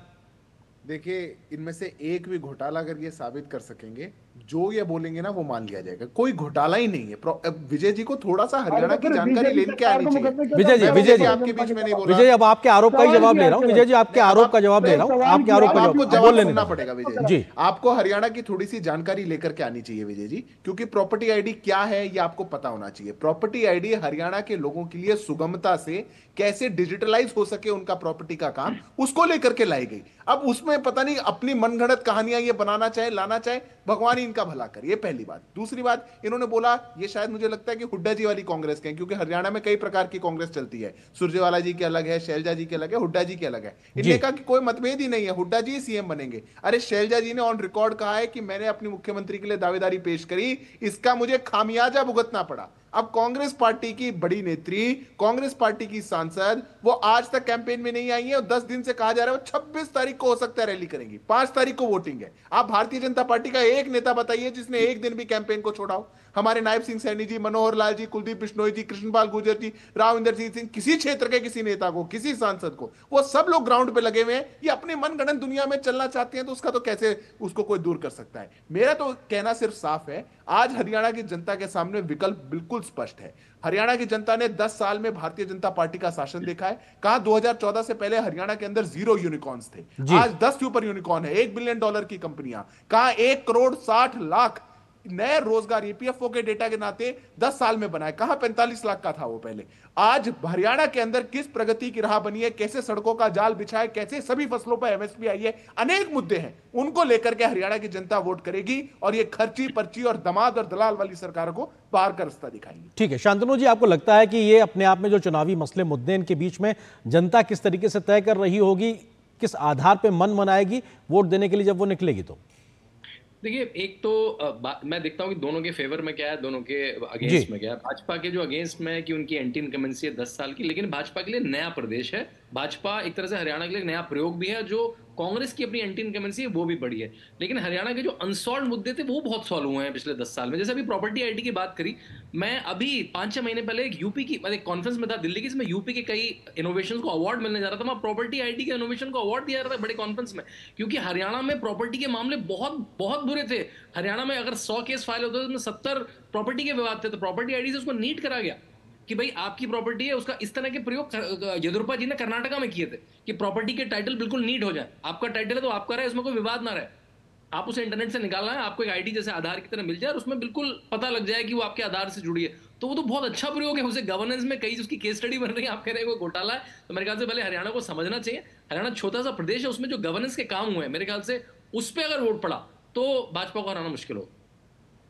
देखिए इनमें से एक भी घोटाला अगर ये साबित कर सकेंगे जो ये बोलेंगे ना वो मान लिया जाएगा। कोई घोटाला ही नहीं है। विजय जी को थोड़ा सा हरियाणा की जानकारी लेने के आनी चाहिए विजय जी विजय जी। आपके बीच में नहीं बोल। विजय अब आपके आरोप का ही जवाब ले रहा हूँ। विजय जी आपके आरोप का जवाब दे रहा हूँ। आपके आरोप का आपको जवाब सुनना पड़ेगा विजय जी। आपको हरियाणा की थोड़ी सी जानकारी लेकर के आनी चाहिए विजय जी? क्योंकि प्रॉपर्टी आईडी क्या है ये आपको पता होना चाहिए। प्रॉपर्टी आईडी हरियाणा के लोगों के लिए सुगमता से कैसे डिजिटलाइज हो सके उनका प्रॉपर्टी का काम उसको लेकर के लाई गई। अब उसमें पता नहीं अपनी मनगढ़ंत कहानियाँ ये बनाना चाहे लाना चाहे भगवान ही इनका भला करे ये पहली बात। दूसरी बात इन्होंने बोला ये शायद मुझे लगता है कि हुड्डा जी वाली कांग्रेस के क्योंकि हरियाणा में कई प्रकार की कांग्रेस चलती है। सुरजेवाला जी के अलग है शैलजा जी के अलग है हुड्डा जी के अलग है। इन्होंने कहा कि कोई मतभेद ही नहीं है हुड्डा जी सीएम बनेंगे। अरे शैलजा जी ने ऑन रिकॉर्ड कहा है कि मैंने अपनी मुख्यमंत्री के लिए दावेदारी पेश करी इसका मुझे खामियाजा भुगतना पड़ा। अब कांग्रेस पार्टी की बड़ी नेत्री, कांग्रेस पार्टी की सांसद, वो आज तक कैंपेन में नहीं आई है और दस दिन से कहा जा रहा है वो छब्बीस तारीख को हो सकता है रैली करेंगी। पाँच तारीख को वोटिंग है। आप भारतीय जनता पार्टी का एक नेता बताइए जिसने एक दिन भी कैंपेन को छोड़ा हो। हमारे नायब सिंह सैनी जी मनोहर लाल जी कुलदीप बिश्नोई जी कृष्णपाल गुजर जी राव इंदर सिंह किसी क्षेत्र के किसी नेता को किसी सांसद को वो सब लोग ग्राउंड पे लगे हुए हैं ये अपने मनगणन दुनिया में चलना चाहते हैं तो उसका तो कैसे उसको कोई दूर कर सकता है। मेरा तो कहना सिर्फ़ साफ़ है आज हरियाणा की जनता के सामने विकल्प बिल्कुल स्पष्ट है। हरियाणा की जनता ने 10 साल में भारतीय जनता पार्टी का शासन देखा है। कहा 2014 से पहले हरियाणा के अंदर ज़ीरो यूनिकॉर्न्स थे। आज 10 सुपर यूनिकॉर्न है एक बिलियन डॉलर की कंपनियाँ। कहा एक करोड़ साठ लाख नए रोज़गार ईपीएफओ के डेटा के नाते 10 साल में बनाए। कहा 45 लाख का था वो पहले? आज हरियाणा के अंदर किस प्रगति की राह बनी है? कैसे सड़कों का जाल बिछाए? कैसे सभी फ़सलों पर एमएसपी आई है? अनेक मुद्दे हैं। उनको लेकर के हरियाणा की जनता वोट करेगी और ये खर्ची, पर्ची और दमाद और दलाल वाली सरकार को बाहर का रास्ता दिखाएँगे। ठीक है, शांतनु जी, आपको लगता है कि ये अपने आप में जो चुनावी मसले, मुद्दे इनके बीच में, जनता किस तरीके से तय कर रही होगी, किस आधार पर मन मनाएगी, वोट देने के लिए जब वो निकलेगी तो? देखिए एक तो मैं देखता हूँ कि दोनों के फेवर में क्या है दोनों के अगेंस्ट में क्या है। भाजपा के जो अगेंस्ट में है कि उनकी एंटी इनकमेंसी है दस साल की लेकिन भाजपा के लिए नया प्रदेश है। भाजपा एक तरह से हरियाणा के लिए नया प्रयोग भी है जो कांग्रेस की अपनी एंटी इनकमेंसी है, वो भी बढ़ी है। लेकिन हरियाणा के जो अनसॉल्व मुद्दे थे, वो बहुत सॉल्व हुए हैं पिछले दस साल में। जैसे अभी प्रॉपर्टी आईटी की बात करी, मैं अभी पाँच छह महीने पहले एक यूपी की मतलब कॉन्फ्रेंस में था दिल्ली की इसमें यूपी के कई इनोवेशन को अवार्ड मिलने जा रहा था। वहाँ प्रॉपर्टी आईटी के इनोवेशन को अवार्ड दिया जा रहा था बड़े कॉन्फ्रेंस में। क्योंकि हरियाणा में प्रॉपर्टी के मामले बहुत बहुत बुरे थे। हरियाणा में अगर सौ केस फ़ाइल होते तो उसमें सत्तर प्रॉपर्टी के विवाद थे। तो प्रॉपर्टी आईडी से उसको नीट करा गया। कि भाई आपकी प्रॉपर्टी है, उसका इस तरह के प्रयोग येदुरप्पा जी ने कर्नाटका में किए थे कि प्रॉपर्टी के टाइटल बिल्कुल नीट हो जाए। आपका टाइटल है तो आपका रहे उसमें कोई विवाद ना रहे। आप उसे इंटरनेट से निकालना है, आपको एक आईडी जैसे आधार की तरह मिल जाए और उसमें बिल्कुल पता लग जाए कि वो आपके आधार से जुड़ी है। तो वो तो बहुत अच्छा प्रयोग है, उसे गवर्नेंस में कई उसकी केस स्टडी बन रही है। आप कह रहे हैं वो घोटाला है। तो मेरे ख्याल से पहले हरियाणा को समझना चाहिए। हरियाणा छोटा सा प्रदेश है, उसमें जो गवर्नेंस के काम हुए हैं, मेरे ख्याल से उस पर अगर वोट पड़ा तो भाजपा को हराना मुश्किल होगा।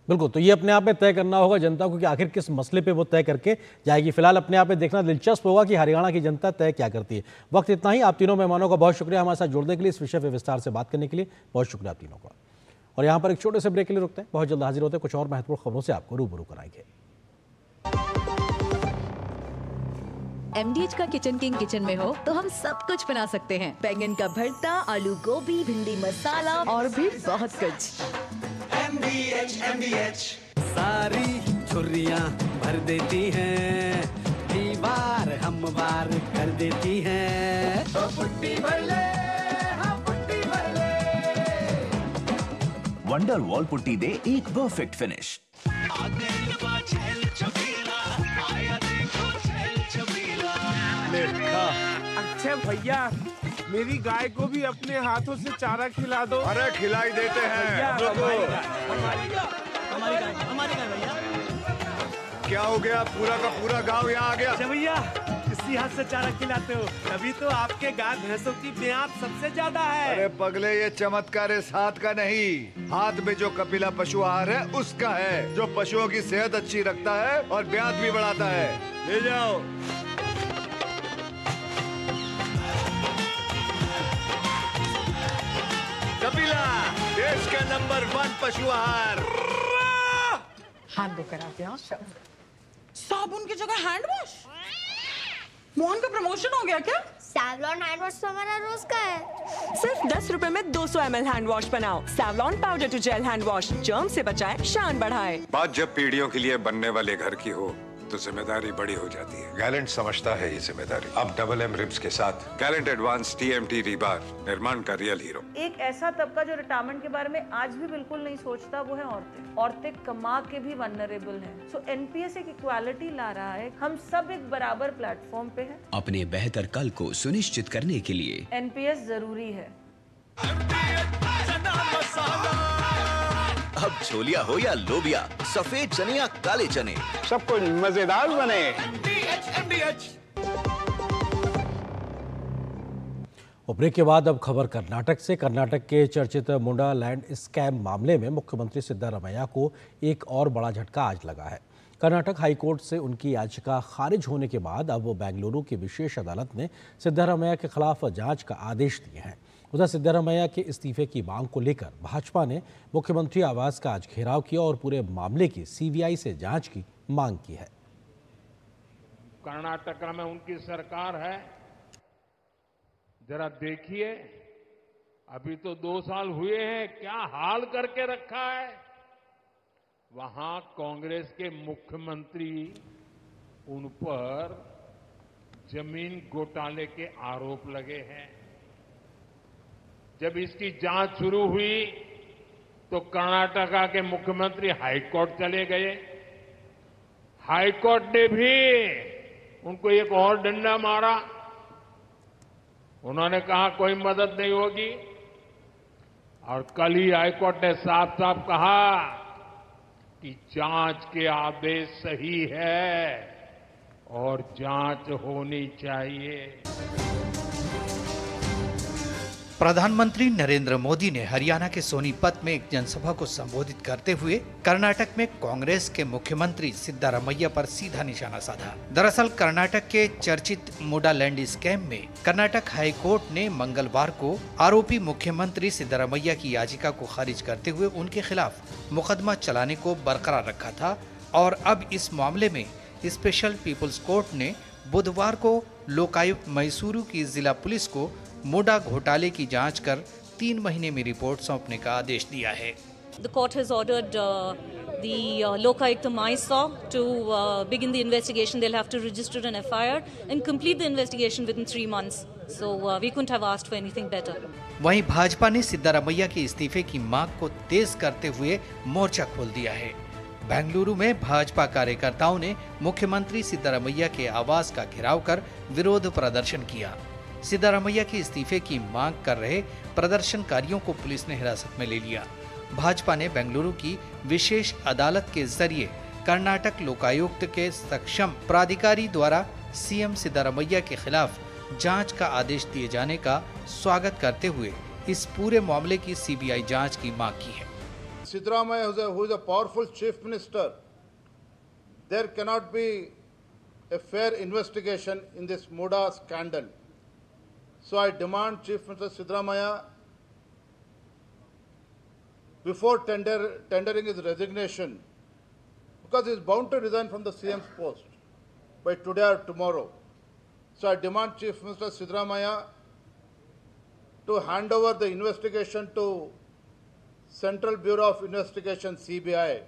बिल्कुल तो ये अपने आप में तय करना होगा जनता को कि आखिर किस मसले पे वो तय करके जाएगी। फ़िलहाल अपने आप में देखना दिलचस्प होगा कि हरियाणा की जनता तय क्या करती है। वक्त इतना ही, आप तीनों मेहमानों का बहुत शुक्रिया हमारे साथ जुड़ने के लिए, इस विषय पर विस्तार से बात करने के लिए। बहुत शुक्रिया आप तीनों का। और यहाँ पर एक छोटे से ब्रेक के लिए रुकते हैं। बहुत जल्द हाजिर होते हैं कुछ और महत्वपूर्ण खबरों से आपको रूबरू कराएँगे। एमडीएच का किचन किंग किचन में हो तो हम सब कुछ बना सकते हैं। बैंगन का भरता, आलू गोभी, भिंडी मसाला और भी बहुत कुछ। सारी छुरिया भर देती हैं। दीवार हम बार कर देती हैं। तो पुट्टी भर ले हाँ पुट्टी भर ले। वंडर वॉल पुट्टी दे एक परफेक्ट फिनिश अच्छा भैया मेरी गाय को भी अपने हाथों से चारा खिला दो। अरे खिलाई देते हैं हमारी गाय हमारी गाय भैया। क्या हो गया? पूरा का पूरा गाँव यहाँ आ गया। अच्छा भैया इसी हाथ से चारा खिलाते हो। तभी तो आपके गाय भैंसों की ब्याज सबसे ज़्यादा है। अरे पगले ये चमत्कार इस हाथ का नहीं। हाथ में जो कपिला पशु आहार है उसका है। जो पशुओं की सेहत अच्छी रखता है और ब्याज भी बढ़ाता है। ले जाओ। कपिला देश का नंबर वन पशु आहार। हाथ धोकर आते हैं साबुन की जगह हैंड वॉश मोहन का प्रमोशन हो गया क्या? सैवलॉन हैंड वॉश तो हमारा रोज का है। सिर्फ़ दस रुपए में 200 सौ एम हैंड वॉश बनाओ। Savlon powder to gel hand wash germ से बचाए शान बढ़ाए। बात जब पीढ़ियों के लिए बनने वाले घर की हो तो ज़िम्मेदारी बड़ी हो जाती है। गैलेंट समझता है ये ज़िम्मेदारी। अब डबल एम रिब्स के साथ। गैलेंट एडवांस टीएमटी रीबार निर्माण का रियल हीरो एक ऐसा तबका जो रिटायरमेंट के बारे में आज भी बिल्कुल नहीं सोचता वो है औरतें। औरतें कमा के भी वनरेबल हैं। सो एनपीएस एक इक्वालिटी ला रहा है। हम सब एक बराबर प्लेटफॉर्म पे हैं। अपने बेहतर कल को सुनिश्चित करने के लिए एनपीएस ज़रूरी है। अब छोलिया हो या लोबिया सफ़ेद चने या काले चने? सब कुछ मज़ेदार बने। और ब्रेक के बाद अब खबर कर्नाटक से। कर्नाटक के चर्चित मुंडा लैंड स्कैम मामले में मुख्यमंत्री सिद्धारमैया को एक और बड़ा झटका आज लगा है। कर्नाटक हाईकोर्ट से उनकी याचिका खारिज होने के बाद अब बेंगलुरु की विशेष अदालत ने सिद्धारमैया के खिलाफ जाँच का आदेश दिए हैं। उधर सिद्धारमैया के इस्तीफे की मांग को लेकर भाजपा ने मुख्यमंत्री आवास का आज घेराव किया और पूरे मामले की सीबीआई से जाँच की मांग की है। कर्नाटक में उनकी सरकार है। जरा देखिए, अभी तो दो साल हुए हैं, क्या हाल करके रखा है? वहाँ कांग्रेस के मुख्यमंत्री, उन पर ज़मीन घोटाले के आरोप लगे हैं। जब इसकी जाँच शुरू हुई तो कर्नाटका के मुख्यमंत्री हाईकोर्ट चले गए। हाईकोर्ट ने भी उनको एक और डंडा मारा। उन्होंने कहा, कोई मदद नहीं होगी। और कल ही हाईकोर्ट ने साफ़ साफ़ कहा कि जाँच के आदेश सही है और जाँच होनी चाहिए। प्रधानमंत्री नरेंद्र मोदी ने हरियाणा के सोनीपत में एक जनसभा को संबोधित करते हुए कर्नाटक में कांग्रेस के मुख्यमंत्री सिद्धारमैया पर सीधा निशाना साधा। दरअसल, कर्नाटक के चर्चित लैंड स्कैम में कर्नाटक हाईकोर्ट ने मंगलवार को आरोपी मुख्यमंत्री सिद्धारमैया की याचिका को खारिज करते हुए उनके खिलाफ मुकदमा चलाने को बरकरार रखा था और अब इस मामले में स्पेशल पीपुल्स कोर्ट ने बुधवार को लोकायुक्त मैसूरू की जिला पुलिस को मोडा घोटाले की जाँच कर तीन महीने में रिपोर्ट सौंपने का आदेश दिया है The court has ordered uh, the uh, Lokayukta Mysore to uh, begin the investigation. They'll have to register an FIR and complete the investigation within three months. So uh, we couldn't have asked for anything better. वहीं भाजपा ने सिद्धारमैया के इस्तीफे की मांग को तेज करते हुए मोर्चा खोल दिया है बेंगलुरु में भाजपा कार्यकर्ताओं ने मुख्यमंत्री सिद्धारमैया के आवास का घेराव कर विरोध प्रदर्शन किया सिद्धारमैया के इस्तीफे की मांग कर रहे प्रदर्शनकारियों को पुलिस ने हिरासत में ले लिया। भाजपा ने बेंगलुरु की विशेष अदालत के ज़रिए कर्नाटक लोकायुक्त के सक्षम प्राधिकारी द्वारा सीएम सिद्धारमैया के खिलाफ जाँच का आदेश दिए जाने का स्वागत करते हुए इस पूरे मामले की सीबीआई जाँच की मांग की है। Siddaramaiah who is a powerful chief be a fair investigation in this Muda scandal. So I demand Chief Minister Sidramaya, before tender, tendering his resignation, because he is bound to resign from the CM's post by today or tomorrow. So I demand Chief Minister Sidramaya to hand over the investigation to Central Bureau of Investigation CBI.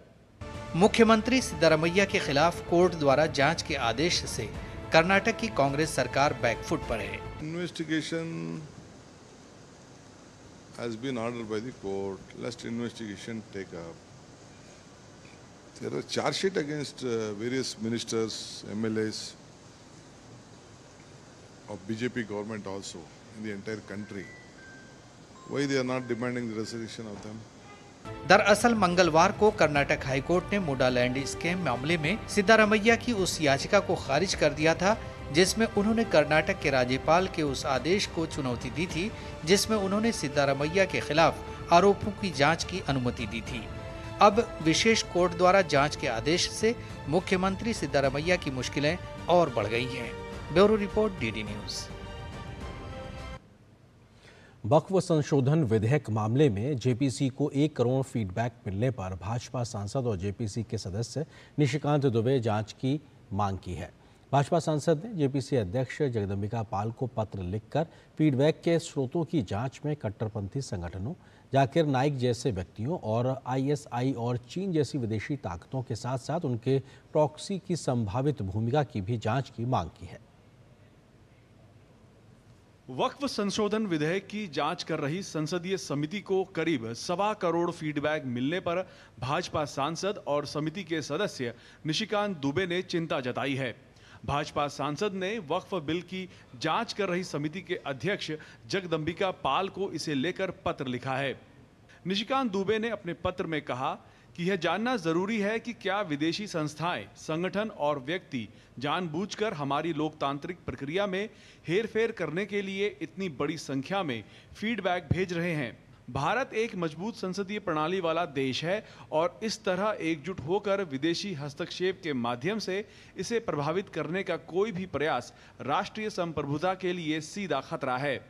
मुख्यमंत्री सिद्धारमैया के खिलाफ court द्वारा जाँच के आदेश से कर्नाटक की कांग्रेस सरकार back foot पर है Investigation has been ordered by the court. Let investigation take up. There are charge sheet against uh, various ministers, MLAs of BJP government also in the entire country. Why they are not demanding the resolution of them? दरअसल मंगलवार को Karnataka high court ने मोडालैंड scam मामले में सिद्धारमैया की उस याचिका को खारिज कर दिया था जिसमें उन्होंने कर्नाटक के राज्यपाल के उस आदेश को चुनौती दी थी, जिसमें उन्होंने सिद्धारमैया के खिलाफ आरोपों की जाँच की अनुमति दी थी। अब विशेष कोर्ट द्वारा जाँच के आदेश से मुख्यमंत्री सिद्धारमैया की मुश्किलें और बढ़ गई हैं। Bureau report, DD news. वक्फ संशोधन विधेयक मामले में जेपीसी को एक करोड़ फीडबैक मिलने पर भाजपा सांसद और जेपीसी के सदस्य निशिकांत दुबे जाँच की मांग की है। भाजपा सांसद ने जेपीसी अध्यक्ष जगदम्बिका पाल को पत्र लिखकर फीडबैक के स्रोतों की जाँच में कट्टरपंथी संगठनों, जाकिर नाइक जैसे व्यक्तियों और आईएसआई और चीन जैसी विदेशी ताकतों के साथ साथ उनके प्रॉक्सी की संभावित भूमिका की भी जाँच की मांग की है। वक्फ संशोधन विधेयक की जाँच कर रही संसदीय समिति को करीब सवा करोड़ फीडबैक मिलने पर भाजपा सांसद और समिति के सदस्य निशिकांत दुबे ने चिंता जताई है। भाजपा सांसद ने वक्फ बिल की जाँच कर रही समिति के अध्यक्ष जगदम्बिका पाल को इसे लेकर पत्र लिखा है। निशिकांत दुबे ने अपने पत्र में कहा कि यह जानना ज़रूरी है कि क्या विदेशी संस्थाएँ, संगठन और व्यक्ति जानबूझकर हमारी लोकतांत्रिक प्रक्रिया में हेरफेर करने के लिए इतनी बड़ी संख्या में फीडबैक भेज रहे हैं। भारत एक मज़बूत संसदीय प्रणाली वाला देश है और इस तरह एकजुट होकर विदेशी हस्तक्षेप के माध्यम से इसे प्रभावित करने का कोई भी प्रयास राष्ट्रीय संप्रभुता के लिए सीधा खतरा है।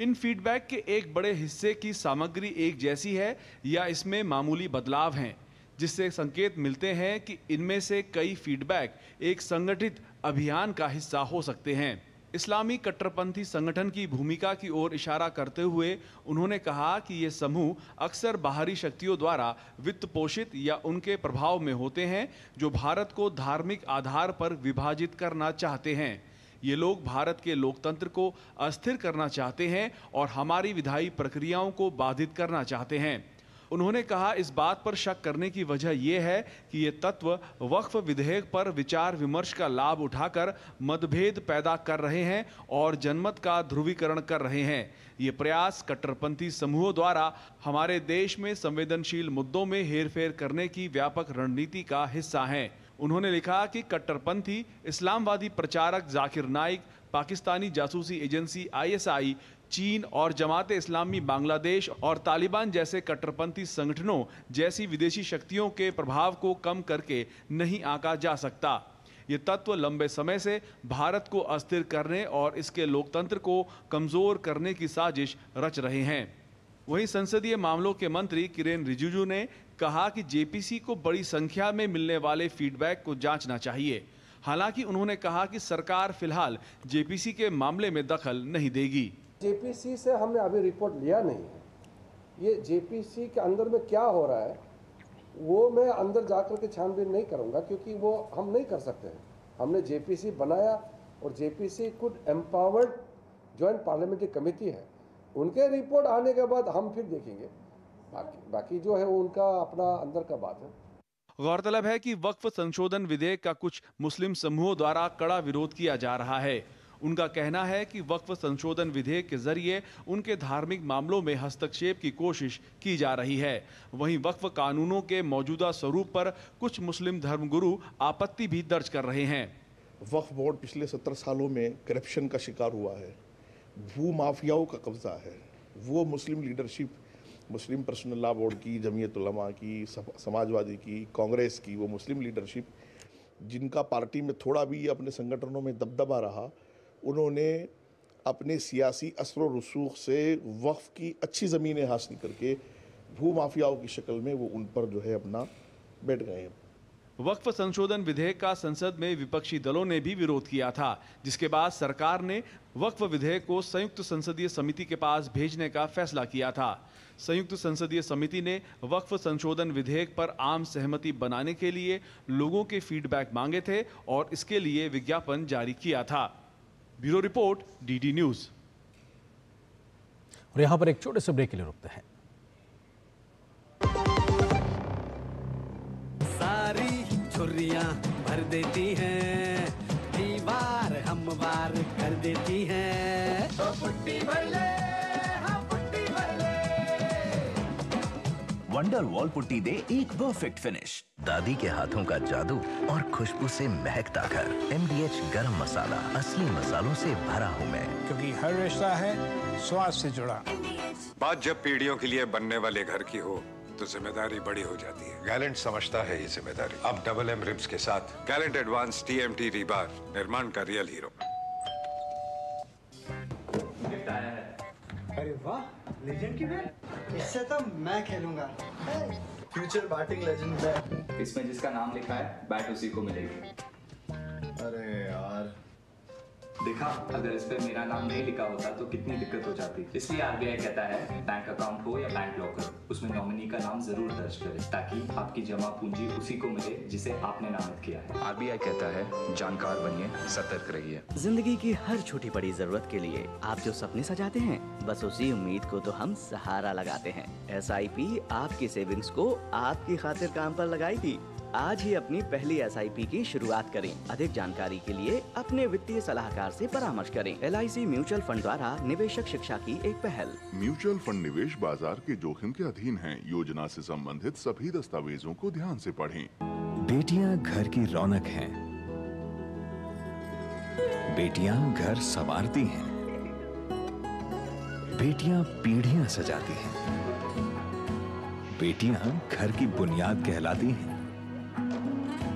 इन फीडबैक के एक बड़े हिस्से की सामग्री एक जैसी है या इसमें मामूली बदलाव हैं, जिससे संकेत मिलते हैं कि इनमें से कई फीडबैक एक संगठित अभियान का हिस्सा हो सकते हैं। इस्लामी कट्टरपंथी संगठन की भूमिका की ओर इशारा करते हुए उन्होंने कहा कि ये समूह अक्सर बाहरी शक्तियों द्वारा वित्त पोषित या उनके प्रभाव में होते हैं, जो भारत को धार्मिक आधार पर विभाजित करना चाहते हैं। ये लोग भारत के लोकतंत्र को अस्थिर करना चाहते हैं और हमारी विधायी प्रक्रियाओं को बाधित करना चाहते हैं। उन्होंने कहा, इस बात पर शक करने की वजह यह है कि ये तत्व वक्फ विधेयक पर विचार विमर्श का लाभ उठाकर मतभेद पैदा कर रहे हैं और जनमत का ध्रुवीकरण कर रहे हैं। ये प्रयास कट्टरपंथी समूहों द्वारा हमारे देश में संवेदनशील मुद्दों में हेरफेर करने की व्यापक रणनीति का हिस्सा हैं। उन्होंने लिखा कि कट्टरपंथी इस्लामवादी प्रचारक जाकिर नाइक, पाकिस्तानी जासूसी एजेंसी आईएसआई चीन और जमात इस्लामी बांग्लादेश और तालिबान जैसे कट्टरपंथी संगठनों जैसी विदेशी शक्तियों के प्रभाव को कम करके नहीं आका जा सकता। ये तत्व लंबे समय से भारत को अस्थिर करने और इसके लोकतंत्र को कमज़ोर करने की साजिश रच रहे हैं। वहीं संसदीय मामलों के मंत्री किरेन रिजिजू ने कहा कि जेपीसी को बड़ी संख्या में मिलने वाले फीडबैक को जांचना चाहिए। हालाँकि उन्होंने कहा कि सरकार फ़िलहाल जेपीसी के मामले में दखल नहीं देगी। जेपीसी से हमने अभी रिपोर्ट लिया नहीं है। ये जेपीसी के अंदर में क्या हो रहा है, वो मैं अंदर जाकर के छानबीन नहीं करूँगा, क्योंकि वो हम नहीं कर सकते हैं। हमने जेपीसी बनाया और JPC could empowered joint parliamentary committee है। उनके रिपोर्ट आने के बाद हम फिर देखेंगे। बाकी बाकी जो है वो उनका अपना अंदर का बात है। गौरतलब है कि वक्फ संशोधन विधेयक का कुछ मुस्लिम समूहों द्वारा कड़ा विरोध किया जा रहा है। उनका कहना है कि वक्फ संशोधन विधेयक के ज़रिए उनके धार्मिक मामलों में हस्तक्षेप की कोशिश की जा रही है। वहीं वक्फ कानूनों के मौजूदा स्वरूप पर कुछ मुस्लिम धर्मगुरु आपत्ति भी दर्ज कर रहे हैं। वक्फ बोर्ड पिछले सत्तर सालों में करप्शन का शिकार हुआ है। भू माफियाओं का कब्जा है। वो Muslim leadership, Muslim personal law board की, जमीयत उलमा की समाजवादी की, कांग्रेस की, वो मुस्लिम लीडरशिप, जिनका पार्टी में थोड़ा भी अपने संगठनों में दबदबा रहा उन्होंने अपने सियासी असर रसूख से वक्फ की अच्छी ज़मीनें हासिल करके भू माफियाओं की शक्ल में वो उन पर जो है अपना बैठ गए हैं। वक्फ संशोधन विधेयक का संसद में विपक्षी दलों ने भी विरोध किया था, जिसके बाद सरकार ने वक्फ विधेयक को संयुक्त संसदीय समिति के पास भेजने का फैसला किया था। संयुक्त संसदीय समिति ने वक्फ संशोधन विधेयक पर आम सहमति बनाने के लिए लोगों के फीडबैक मांगे थे और इसके लिए विज्ञापन जारी किया था। Bureau report DD news. और यहाँ पर एक छोटे से ब्रेक के लिए रुकते हैं। सारी छुर्रियाँ भर देती हैं दीवार हम बार कर देती हैं। तो पुट्टी भर ले वंडर वॉल पुट्टी दे एक परफेक्ट फिनिश दादी के हाथों का जादू और खुशबू से महकता घर। एम डी एच गर्म मसाला असली मसालों से भरा हूँ मैं। क्योंकि हर रिश्ता है स्वाद से जुड़ा। बात जब पीढ़ियों के लिए बनने वाले घर की हो तो ज़िम्मेदारी बड़ी हो जाती है। गैलेंट समझता है ये ज़िम्मेदारी। अब डबल एम रिब्स के साथ। गैलेंट एडवांस टीएमटी रीबार निर्माण का रियल हीरो अरे वाह लेजेंड की इससे तो मैं खेलूँगा। फ्यूचर बैटिंग लेजेंड है। इसमें जिसका नाम लिखा है? बैट उसी को मिलेगी। अरे यार। देखा अगर इस पे मेरा नाम नहीं लिखा होता तो कितनी दिक्कत हो जाती। इसलिए आरबीआई कहता है बैंक अकाउंट हो या बैंक लॉकर उसमें नॉमिनी का नाम ज़रूर दर्ज करें ताकि आपकी जमा पूंजी उसी को मिले जिसे आपने नामित किया है। आरबीआई कहता है जानकार बनिए सतर्क रहिए। ज़िंदगी की हर छोटी बड़ी ज़रूरत के लिए आप जो सपने सजाते हैं बस उसी उम्मीद को तो हम सहारा लगाते हैं। एसआईपी आपकी सेविंग्स को आपकी खातिर काम पर लगाएगी। आज ही अपनी पहली एसआईपी की शुरुआत करें अधिक जानकारी के लिए अपने वित्तीय सलाहकार से परामर्श करें एल म्यूचुअल फंड द्वारा निवेशक शिक्षा की एक पहल म्यूचुअल फंड निवेश बाज़ार के जोखिम के अधीन है योजना से संबंधित सभी दस्तावेजों को ध्यान से पढ़ें। बेटियाँ घर की रौनक हैं। बेटियाँ घर संवारती हैं। बेटियाँ पीढ़ियाँ सजाती हैं। बेटियाँ घर की बुनियाद कहलाती हैं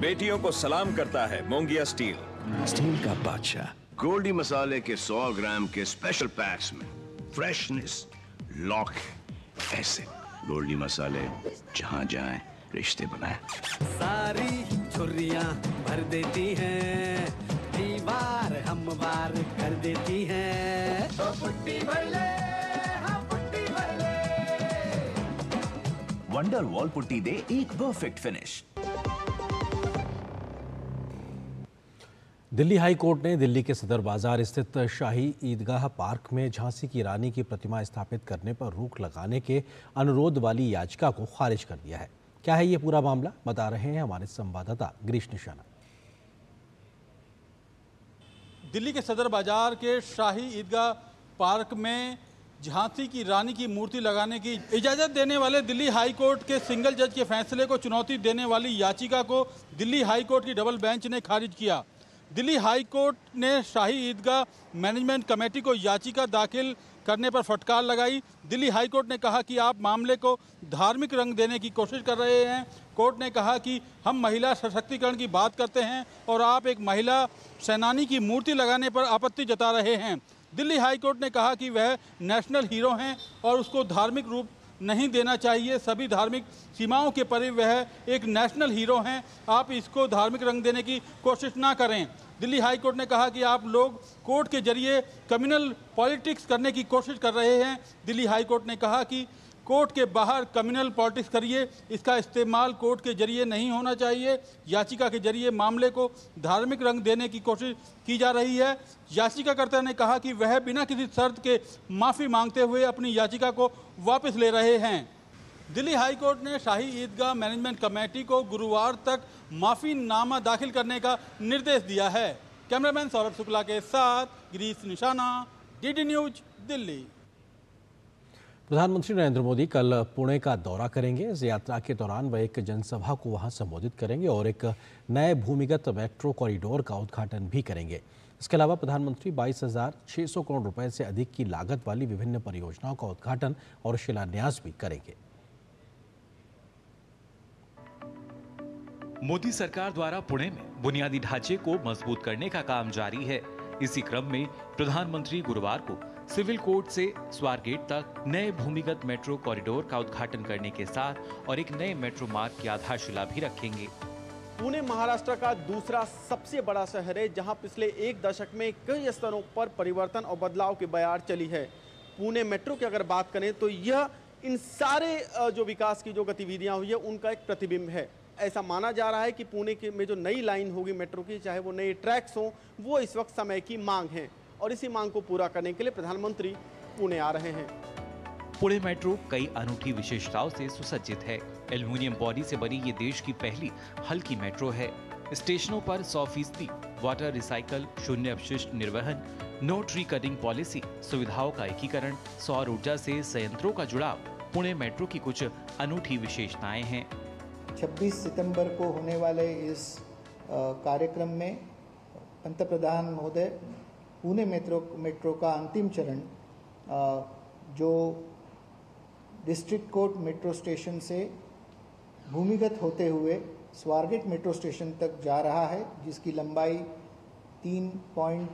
बेटियों को सलाम करता है मोंगिया स्टील। स्टील का बादशाह। गोल्डी मसाले के 100 ग्राम के स्पेशल पैक्स में फ्रेशनेस लॉक ऐसे गोल्डी मसाले जहाँ जाए रिश्ते बनाए। सारी छुर्रियाँ भर देती हैं दीवार हम वार कर देती हैं। तो पुट्टी भर ले हाँ पुट्टी भर ले। वंडर वॉल पुट्टी दे एक perfect finish Delhi high court ने दिल्ली के सदर बाज़ार स्थित शाही ईदगाह पार्क में झांसी की रानी की प्रतिमा स्थापित करने पर रोक लगाने के अनुरोध वाली याचिका को खारिज कर दिया है। क्या है ये पूरा मामला? बता रहे हैं हमारे संवाददाता गिरीश निशाना। दिल्ली के सदर बाज़ार के शाही ईदगाह पार्क में झांसी की रानी की मूर्ति लगाने की इजाज़त देने वाले दिल्ली हाई कोर्ट के सिंगल जज के फैसले को चुनौती देने वाली याचिका को दिल्ली हाई कोर्ट की डबल बेंच ने खारिज किया। दिल्ली हाई कोर्ट ने शाही ईदगाह मैनेजमेंट कमेटी को याचिका दाखिल करने पर फटकार लगाई। दिल्ली हाई कोर्ट ने कहा कि आप मामले को धार्मिक रंग देने की कोशिश कर रहे हैं। कोर्ट ने कहा कि हम महिला सशक्तिकरण की बात करते हैं और आप एक महिला सेनानी की मूर्ति लगाने पर आपत्ति जता रहे हैं। दिल्ली हाई कोर्ट ने कहा कि वह नेशनल हीरो हैं और उसको धार्मिक रूप नहीं देना चाहिए। सभी धार्मिक सीमाओं के परे वह एक नेशनल हीरो हैं। आप इसको धार्मिक रंग देने की कोशिश ना करें। दिल्ली हाई कोर्ट ने कहा कि आप लोग कोर्ट के ज़रिए कम्युनल पॉलिटिक्स करने की कोशिश कर रहे हैं। दिल्ली हाई कोर्ट ने कहा कि कोर्ट के बाहर कम्युनल पॉलिटिक्स करिए, इसका इस्तेमाल कोर्ट के ज़रिए नहीं होना चाहिए। याचिका के ज़रिए मामले को धार्मिक रंग देने की कोशिश की जा रही है। याचिकाकर्ता ने कहा कि वह बिना किसी शर्त के माफ़ी मांगते हुए अपनी याचिका को वापस ले रहे हैं। दिल्ली हाई कोर्ट ने शाही ईदगाह मैनेजमेंट कमेटी को गुरुवार तक माफ़ी नामा दाखिल करने का निर्देश दिया है। कैमरामैन सौरभ शुक्ला के साथ गिरीश निशाना, डीडी न्यूज़, दिल्ली। प्रधानमंत्री नरेंद्र मोदी कल पुणे का दौरा करेंगे। इस यात्रा के दौरान वह एक जनसभा को वहाँ संबोधित करेंगे और एक नए भूमिगत मेट्रो कॉरिडोर का उद्घाटन भी करेंगे। इसके अलावा प्रधानमंत्री बाईस हज़ार छह सौ करोड़ रुपए से अधिक की लागत वाली विभिन्न परियोजनाओं का उद्घाटन और शिलान्यास भी करेंगे। मोदी सरकार द्वारा पुणे में बुनियादी ढांचे को मज़बूत करने का काम जारी है। इसी क्रम में प्रधानमंत्री गुरुवार को सिविल कोर्ट से स्वारगेट तक नए भूमिगत मेट्रो कॉरिडोर का उद्घाटन करने के साथ और एक नए मेट्रो मार्ग की आधारशिला भी रखेंगे। पुणे महाराष्ट्र का दूसरा सबसे बड़ा शहर है, जहाँ पिछले एक दशक में कई स्तरों पर परिवर्तन और बदलाव की बयार चली है। पुणे मेट्रो की अगर बात करें तो यह इन सारे जो विकास की जो गतिविधियाँ हुई है, उनका एक प्रतिबिंब है। ऐसा माना जा रहा है कि पुणे के में जो नई लाइन होगी मेट्रो की, चाहे वो नए ट्रैक्स हों, वो इस वक्त समय की मांग है और इसी मांग को पूरा करने के लिए प्रधानमंत्री पुणे आ रहे हैं। पुणे मेट्रो कई अनूठी विशेषताओं से सुसज्जित है। एल्यूमिनियम बॉडी से बनी ये देश की पहली हल्की मेट्रो है। स्टेशनों पर सौ फ़ीसदी वाटर रिसाइकल, शून्य अपशिष्ट निर्वहन, नो ट्री कटिंग पॉलिसी, सुविधाओं का एकीकरण, सौर ऊर्जा से संयंत्रों का जुड़ाव। पुणे मेट्रो की कुछ अनूठी विशेषताएँ हैं। 26 सितंबर को होने वाले इस कार्यक्रम में पंतप्रधान महोदय, पुणे मेट्रो मेट्रो का अंतिम चरण जो डिस्ट्रिक्ट कोर्ट मेट्रो स्टेशन से भूमिगत होते हुए स्वारगेट मेट्रो स्टेशन तक जा रहा है, जिसकी लंबाई तीन पॉइंट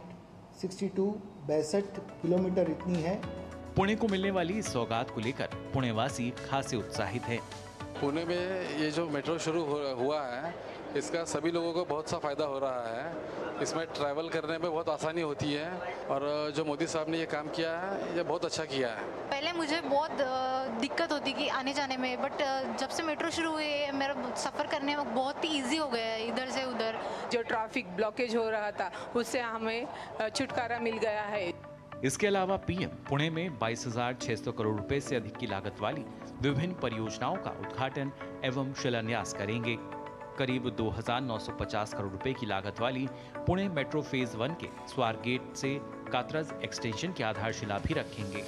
सिक्सटी टू बैसठ किलोमीटर इतनी है। पुणे को मिलने वाली इस सौगात को लेकर पुणेवासी खासे उत्साहित है। पुणे में ये जो मेट्रो शुरू हुआ है इसका सभी लोगों को बहुत सा फ़ायदा हो रहा है। इसमें ट्रैवल करने में बहुत आसानी होती है और जो मोदी साहब ने ये काम किया है ये बहुत अच्छा किया है। पहले मुझे बहुत दिक्कत होती कि आने जाने में बट जब से मेट्रो शुरू हुई है मेरा सफ़र करने में बहुत ही ईजी हो गया है इधर से उधर। जो ट्रैफ़िक ब्लॉकेज हो रहा था उससे हमें छुटकारा मिल गया है। इसके अलावा पीएम पुणे में 22,600 करोड़ रुपए से अधिक की लागत वाली विभिन्न परियोजनाओं का उद्घाटन एवं शिलान्यास करेंगे। करीब 2,950 करोड़ रुपए की लागत वाली पुणे मेट्रो फ़ेज़ वन के स्वारगेट से कातरज एक्सटेंशन की आधारशिला भी रखेंगे।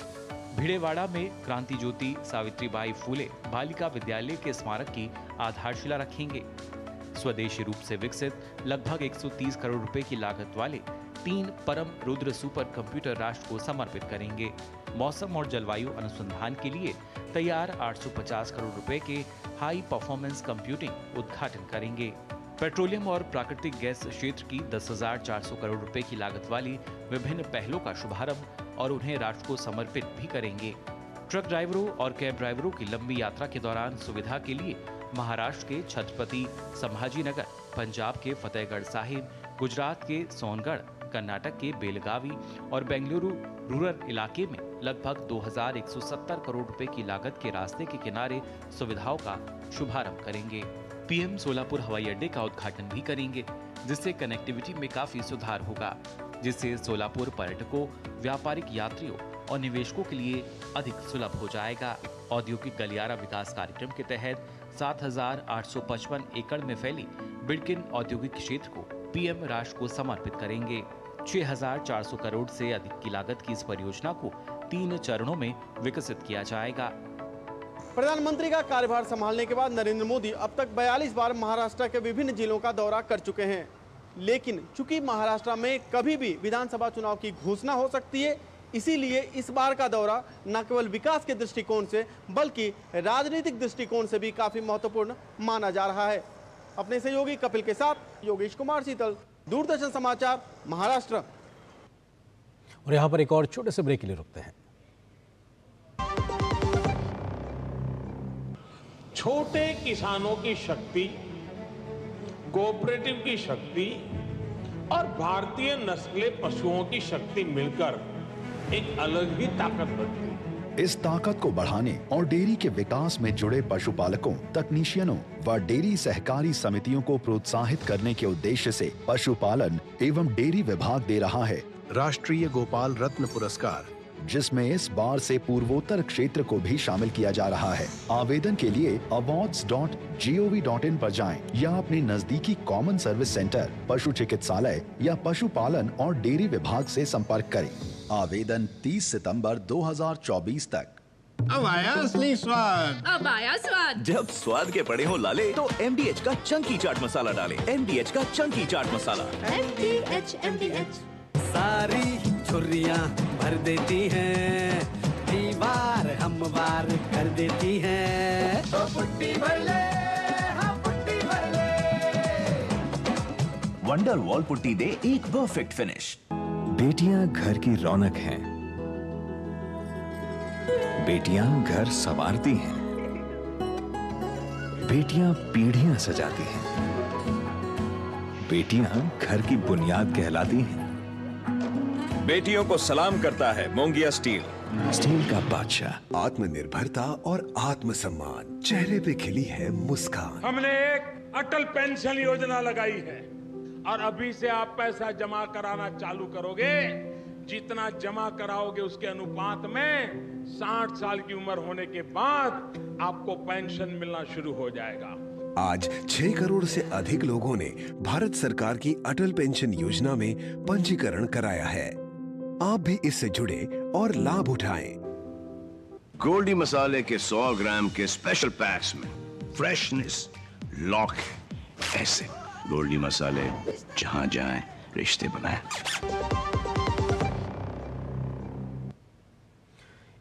भिड़ेवाड़ा में क्रांति ज्योति सावित्रीबाई फूले बालिका विद्यालय के स्मारक की आधारशिला रखेंगे। स्वदेशी रूप से विकसित लगभग 130 करोड़ रुपए की लागत वाले तीन परम रुद्र सुपर कंप्यूटर राष्ट्र को समर्पित करेंगे। मौसम और जलवायु अनुसंधान के लिए तैयार 850 करोड़ रुपए के हाई परफॉर्मेंस कंप्यूटिंग उद्घाटन करेंगे। पेट्रोलियम और प्राकृतिक गैस क्षेत्र की 10,400 करोड़ रुपए की लागत वाली विभिन्न पहलों का शुभारंभ और उन्हें राष्ट्र को समर्पित भी करेंगे। ट्रक ड्राइवरों और कैब ड्राइवरों की लंबी यात्रा के दौरान सुविधा के लिए महाराष्ट्र के छत्रपति संभाजीनगर पंजाब के फतेहगढ़ साहिब गुजरात के सोनगढ़ कर्नाटक के बेलगावी और बेंगलुरु रूरल इलाके में लगभग 2,170 करोड़ रुपए की लागत के रास्ते के किनारे सुविधाओं का शुभारंभ करेंगे। पीएम सोलापुर हवाई अड्डे का उद्घाटन भी करेंगे जिससे कनेक्टिविटी में काफ़ी सुधार होगा जिससे सोलापुर पर्यटकों व्यापारिक यात्रियों और निवेशकों के लिए अधिक सुलभ हो जाएगा। औद्योगिक गलियारा विकास कार्यक्रम के तहत 7,855 एकड़ में फैली बिडकिन औद्योगिक क्षेत्र को पीएम राष्ट्र को समर्पित करेंगे। 6,400 करोड़ से अधिक की लागत की इस परियोजना को तीन चरणों में विकसित किया जाएगा। प्रधानमंत्री का कार्यभार संभालने के बाद नरेंद्र मोदी अब तक 42 बार महाराष्ट्र के विभिन्न जिलों का दौरा कर चुके हैं। लेकिन चूँकि महाराष्ट्र में कभी भी विधानसभा चुनाव की घोषणा हो सकती है इसीलिए इस बार का दौरा न केवल विकास के दृष्टिकोण से बल्कि राजनीतिक दृष्टिकोण से भी काफ़ी महत्वपूर्ण माना जा रहा है। अपने सहयोगी कपिल के साथ योगेश कुमार शीतल दूरदर्शन समाचार महाराष्ट्र। और यहाँ पर एक और छोटे से ब्रेक के लिए रुकते हैं। छोटे किसानों की शक्ति कोऑपरेटिव की शक्ति और भारतीय नस्ले पशुओं की शक्ति मिलकर एक अलग ही ताकत बनती है। इस ताकत को बढ़ाने और डेयरी के विकास में जुड़े पशुपालकों तकनीशियनों व डेयरी सहकारी समितियों को प्रोत्साहित करने के उद्देश्य से पशुपालन एवं डेयरी विभाग दे रहा है। राष्ट्रीय गोपाल रत्न पुरस्कार। जिसमें इस बार से पूर्वोत्तर क्षेत्र को भी शामिल किया जा रहा है। आवेदन के लिए awards.gov.in पर जाएँ या अपने नजदीकी कॉमन सर्विस सेंटर पशु चिकित्सालय या पशुपालन और डेयरी विभाग ऐसी संपर्क करें। आवेदन 30 सितंबर 2024 तक। अब आया असली स्वाद। अब आया स्वाद। जब स्वाद के पड़े हो लाले तो एमडीएच का चंकी चाट मसाला डाले। एम का chunky chaat masala M D H M D H सारी छुर्रियाँ भर देती हैं। दीवार हम वार कर देती हैं। तो पुट्टी भर ले हाँ पुट्टी भर ले। वंडर वॉल पुट्टी दे एक परफेक्ट फिनिश बेटियाँ घर की रौनक हैं। बेटियाँ घर संवारती हैं। बेटियाँ पीढ़ियाँ सजाती हैं। बेटियाँ घर की बुनियाद कहलाती हैं। बेटियों को सलाम करता है मोंगिया स्टील। स्टील का बादशाह। आत्मनिर्भरता और आत्मसम्मान। चेहरे पे खिली है मुस्कान। हमने एक अटल पेंशन योजना लगाई है। और अभी से आप पैसा जमा कराना चालू करोगे। जितना जमा कराओगे उसके अनुपात में 60 साल की उम्र होने के बाद आपको पेंशन मिलना शुरू हो जाएगा। आज छह करोड़ से अधिक लोगों ने भारत सरकार की अटल पेंशन योजना में पंजीकरण कराया है। आप भी इससे जुड़े और लाभ उठाएँ। गोल्डी मसाले के 100 ग्राम के स्पेशल पैक्स में फ्रेशनेस लॉक ऐसे। गोल्डी मसाले जहाँ जाएँ, रिश्ते बनाएँ।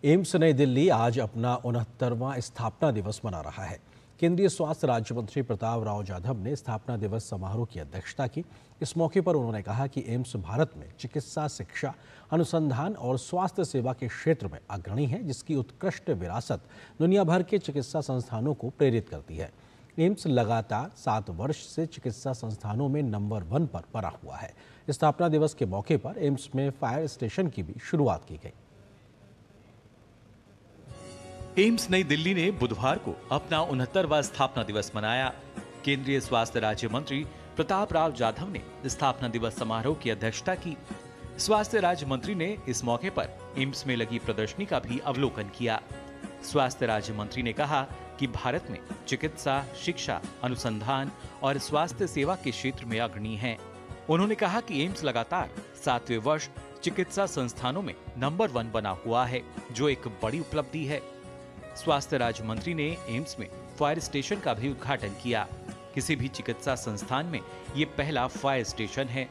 एम्स नई दिल्ली आज अपना उनहत्तरवां स्थापना दिवस मना रहा है। केंद्रीय स्वास्थ्य राज्य मंत्री प्रताप राव जाधव ने स्थापना दिवस समारोह की अध्यक्षता की। इस मौके पर उन्होंने कहा कि एम्स भारत में चिकित्सा, शिक्षा, अनुसंधान और स्वास्थ्य सेवा के क्षेत्र में अग्रणी है, जिसकी उत्कृष्ट विरासत दुनिया भर के चिकित्सा संस्थानों को प्रेरित करती है। एम्स लगातार सात वर्ष से चिकित्सा संस्थानों में नंबर वन पर बना हुआ है। स्थापना दिवस के मौके पर एम्स में फायर स्टेशन की भी शुरुआत की गई। एम्स नई दिल्ली ने बुधवार को अपना उनहत्तरवा स्थापना दिवस मनाया। केंद्रीय स्वास्थ्य राज्य मंत्री प्रताप राव जाधव ने स्थापना दिवस समारोह की अध्यक्षता की। स्वास्थ्य राज्य मंत्री ने इस मौके पर एम्स में लगी प्रदर्शनी का भी अवलोकन किया। स्वास्थ्य राज्य मंत्री ने कहा कि भारत में चिकित्सा, शिक्षा, अनुसंधान और स्वास्थ्य सेवा के क्षेत्र में अग्रणी है। उन्होंने कहा कि एम्स लगातार सातवें वर्ष चिकित्सा संस्थानों में नंबर वन बना हुआ है, जो एक बड़ी उपलब्धि है। स्वास्थ्य राज्य मंत्री ने एम्स में फायर स्टेशन का भी उद्घाटन किया। किसी भी चिकित्सा संस्थान में ये पहला फायर स्टेशन है।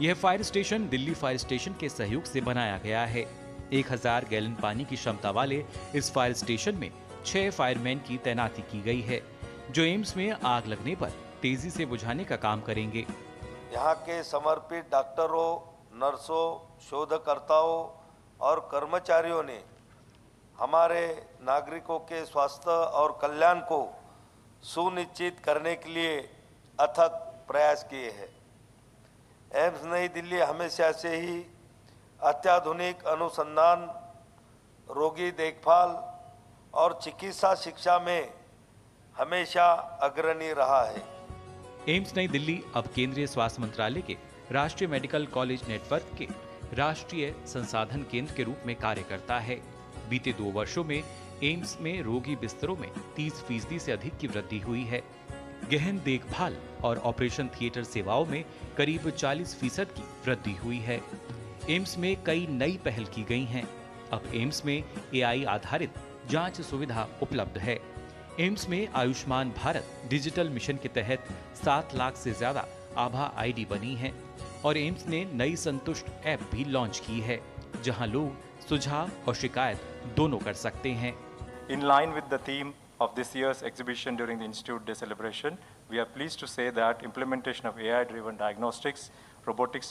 यह fire station Delhi fire station के सहयोग से बनाया गया है। 1000 गैलन पानी की क्षमता वाले इस फायर स्टेशन में छह फायरमैन की तैनाती की गई है, जो एम्स में आग लगने पर तेज़ी से बुझाने का काम करेंगे। यहाँ के समर्पित डॉक्टरों, नर्सों, शोधकर्ताओं और कर्मचारियों ने हमारे नागरिकों के स्वास्थ्य और कल्याण को सुनिश्चित करने के लिए अथक प्रयास किए हैं। एम्स नई दिल्ली हमेशा से ही अत्याधुनिक अनुसंधान, रोगी देखभाल और चिकित्सा शिक्षा में हमेशा अग्रणी रहा है। एम्स नई दिल्ली अब केंद्रीय स्वास्थ्य मंत्रालय के राष्ट्रीय मेडिकल कॉलेज नेटवर्क के राष्ट्रीय संसाधन केंद्र के रूप में कार्य करता है। बीते दो वर्षों में एम्स में रोगी बिस्तरों में 30 फ़ीसदी से अधिक की वृद्धि हुई है। गहन देखभाल और ऑपरेशन थिएटर सेवाओं में करीब 40 फ़ीसद की वृद्धि हुई है। एम्स में कई नई पहल की गई हैं। अब एम्स में एआई आधारित जाँच सुविधा उपलब्ध है एम्स में आयुष्मान भारत डिजिटल मिशन के तहत सात लाख से ज़्यादा आभा आईडी बनी है और एम्स ने नई संतुष्ट ऐप भी लॉन्च की है, जहाँ लोग सुझाव और शिकायत दोनों कर सकते हैं in line with the theme of this year's exhibition during the institute day celebration we are please to say that implementation of AI driven diagnostics robotic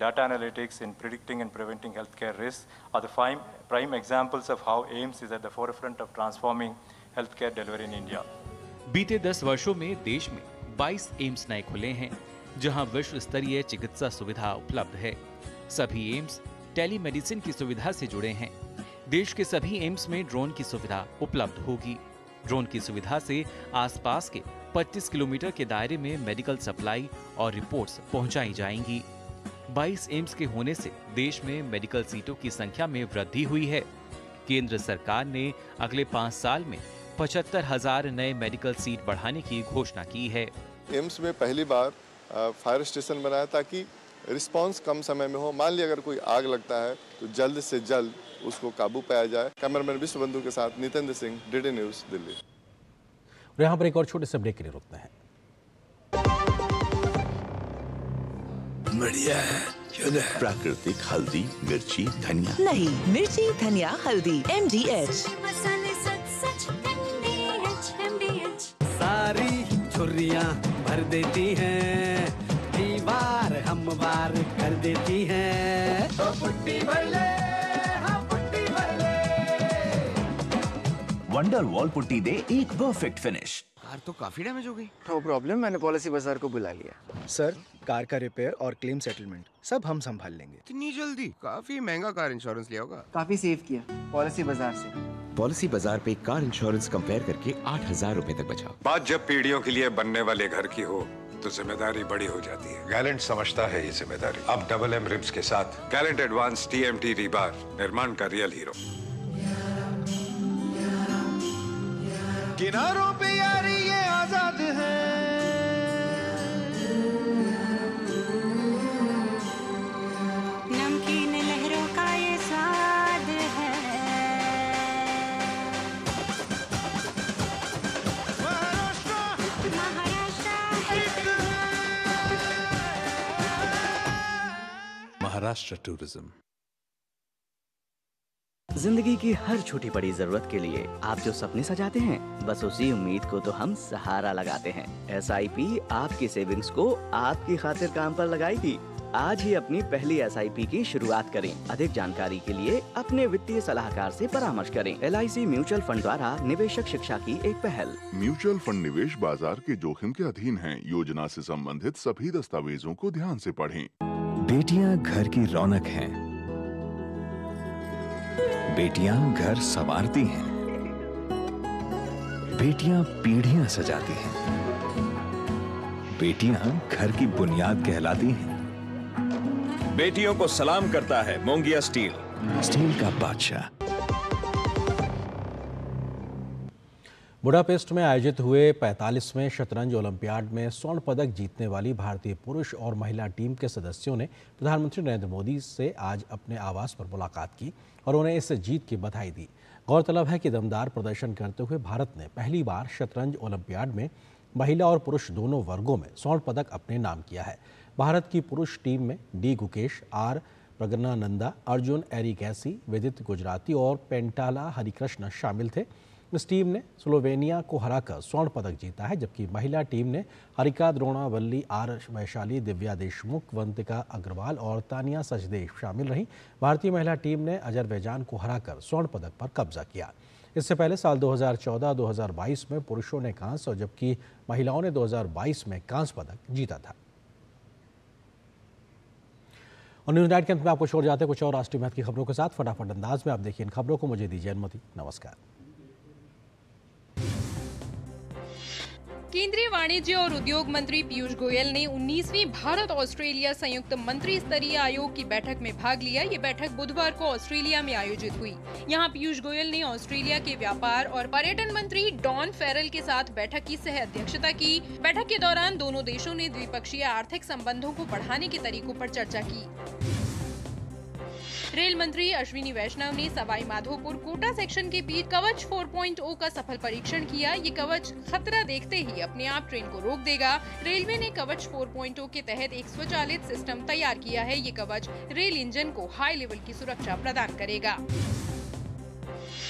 data analytics in predicting and preventing healthcare risks are the prime, prime examples of how AIMS is at the forefront of transforming healthcare delivery in India. बीते 10 वर्षों में देश में 22 AIIMS नए खुले हैं जहाँ विश्व स्तरीय चिकित्सा सुविधा उपलब्ध है सभी एम्स टेलीमेडिसिन की सुविधा से जुड़े हैं देश के सभी एम्स में ड्रोन की सुविधा उपलब्ध होगी ड्रोन की सुविधा से आसपास के 25 किलोमीटर के दायरे में मेडिकल सप्लाई और रिपोर्ट्स पहुंचाई जाएँगी 22 एम्स के होने से देश में मेडिकल सीटों की संख्या में वृद्धि हुई है। केंद्र सरकार ने अगले पाँच साल में पचहत्तर हज़ार नए मेडिकल सीट बढ़ाने की घोषणा की है। एम्स में पहली बार फायर स्टेशन बनाया ताकि रिस्पांस कम समय में हो। मान लिया अगर कोई आग लगता है तो जल्द से जल्द उसको काबू पाया जाए। कैमरामैन विश्व बंधु के साथ नितेंद्र सिंह डीडी न्यूज़ दिल्ली। और यहाँ पर एक और छोटे से ब्रेक के लिए रुकते हैं। बढ़िया है प्राकृतिक हल्दी मिर्ची धनिया। नहीं मिर्ची धनिया हल्दी एम डी एच सारी छुरिया भर देती है दीवार हम बार कर देती है। तो पुट्टी भर ले। वंडर वॉल पुट्टी दे एक परफेक्ट फिनिश कार तो काफ़ी डैमेज हो गई। नो प्रॉब्लम मैंने पॉलिसी बाज़ार को बुला लिया। सर कार का रिपेयर और क्लेम सेटलमेंट सब हम संभाल लेंगे। इतनी जल्दी? काफ़ी महँगा कार इंश्योरेंस लिया होगा। काफ़ी सेव किया पॉलिसी बाज़ार से। पॉलिसी बाज़ार पे कार इंश्योरेंस कंपेयर करके आठ हज़ार रूपए तक बचा बात जब पीढ़ियों के लिए बनने वाले घर की हो तो ज़िम्मेदारी बड़ी हो जाती है। गैलेंट समझता है ये ज़िम्मेदारी। अब डबल एम रिब्स के साथ gallant advance T M T rebar निर्माण का रियल हीरो किनारों पे यारी ये आज़ाद है। नमकीन लहरों का ये स्वाद है। महाराष्ट्र टूरिज़्म। ज़िंदगी की हर छोटी बड़ी ज़रूरत के लिए आप जो सपने सजाते हैं बस उसी उम्मीद को तो हम सहारा लगाते हैं। एसआईपी आपकी सेविंग्स को आपकी खातिर काम पर लगाएगी। आज ही अपनी पहली एसआईपी की शुरुआत करें। अधिक जानकारी के लिए अपने वित्तीय सलाहकार से परामर्श करें। एल म्यूचुअल फंड द्वारा निवेशक शिक्षा की एक पहल। म्यूचुअल फंड निवेश बाज़ार के जोखिम के अधीन है। योजना से संबंधित सभी दस्तावेजों को ध्यान से पढ़ें। बेटियाँ घर की रौनक हैं। बेटियाँ घर संवारती हैं। बेटियाँ पीढ़ियाँ सजाती हैं। बेटियाँ घर की बुनियाद कहलाती हैं। बेटियों को सलाम करता है मोंगिया स्टील। स्टील का बादशाह। बुडापेस्ट में आयोजित हुए 45वें शतरंज ओलंपियाड में स्वर्ण पदक जीतने वाली भारतीय पुरुष और महिला टीम के सदस्यों ने प्रधानमंत्री नरेंद्र मोदी से आज अपने आवास पर मुलाकात की और उन्हें इस जीत की बधाई दी। गौरतलब है कि दमदार प्रदर्शन करते हुए भारत ने पहली बार शतरंज ओलंपियाड में महिला और पुरुष दोनों वर्गों में स्वर्ण पदक अपने नाम किया है। भारत की पुरुष टीम में डी गुकेश, आर प्रगनानंदा अर्जुन एरिगैसी, विदित गुजराती और पेंटाला हरिकृष्ण शामिल थे। इस टीम ने स्लोवेनिया को हराकर स्वर्ण पदक जीता है, जबकि महिला टीम ने हरिका द्रोणावल्ली आर वैशाली, दिव्या देशमुख, वंतिका अग्रवाल और तानिया सचदेव शामिल रहीं। भारतीय महिला टीम ने अजरबैजान को हराकर स्वर्ण पदक पर कब्जा किया। इससे पहले साल 2014-2022 में पुरुषों ने कांस्य और जबकि महिलाओं ने 2022 में कांस्य पदक जीता था। और न्यूज़ नाइट के अंत में आपको छोड़ जाते कुछ और राष्ट्रीय महत्व की खबरों के साथ। फटाफट अंदाज में आप देखिए इन खबरों को। मुझे दीजिए अनुमति। नमस्कार। केंद्रीय वाणिज्य और उद्योग मंत्री पीयूष गोयल ने 19वीं भारत ऑस्ट्रेलिया संयुक्त मंत्री स्तरीय आयोग की बैठक में भाग लिया। ये बैठक बुधवार को ऑस्ट्रेलिया में आयोजित हुई। यहाँ पीयूष गोयल ने ऑस्ट्रेलिया के व्यापार और पर्यटन मंत्री डॉन फेरल के साथ बैठक की सह अध्यक्षता की। बैठक के दौरान दोनों देशों ने द्विपक्षीय आर्थिक संबंधों को बढ़ाने के तरीकों आरोप चर्चा की। रेल मंत्री अश्विनी वैष्णव ने सवाई माधोपुर कोटा सेक्शन के बीच कवच 4.0 का सफल परीक्षण किया। ये कवच खतरा देखते ही अपने आप ट्रेन को रोक देगा। रेलवे ने कवच 4.0 के तहत एक स्वचालित सिस्टम तैयार किया है। ये कवच रेल इंजन को हाई लेवल की सुरक्षा प्रदान करेगा।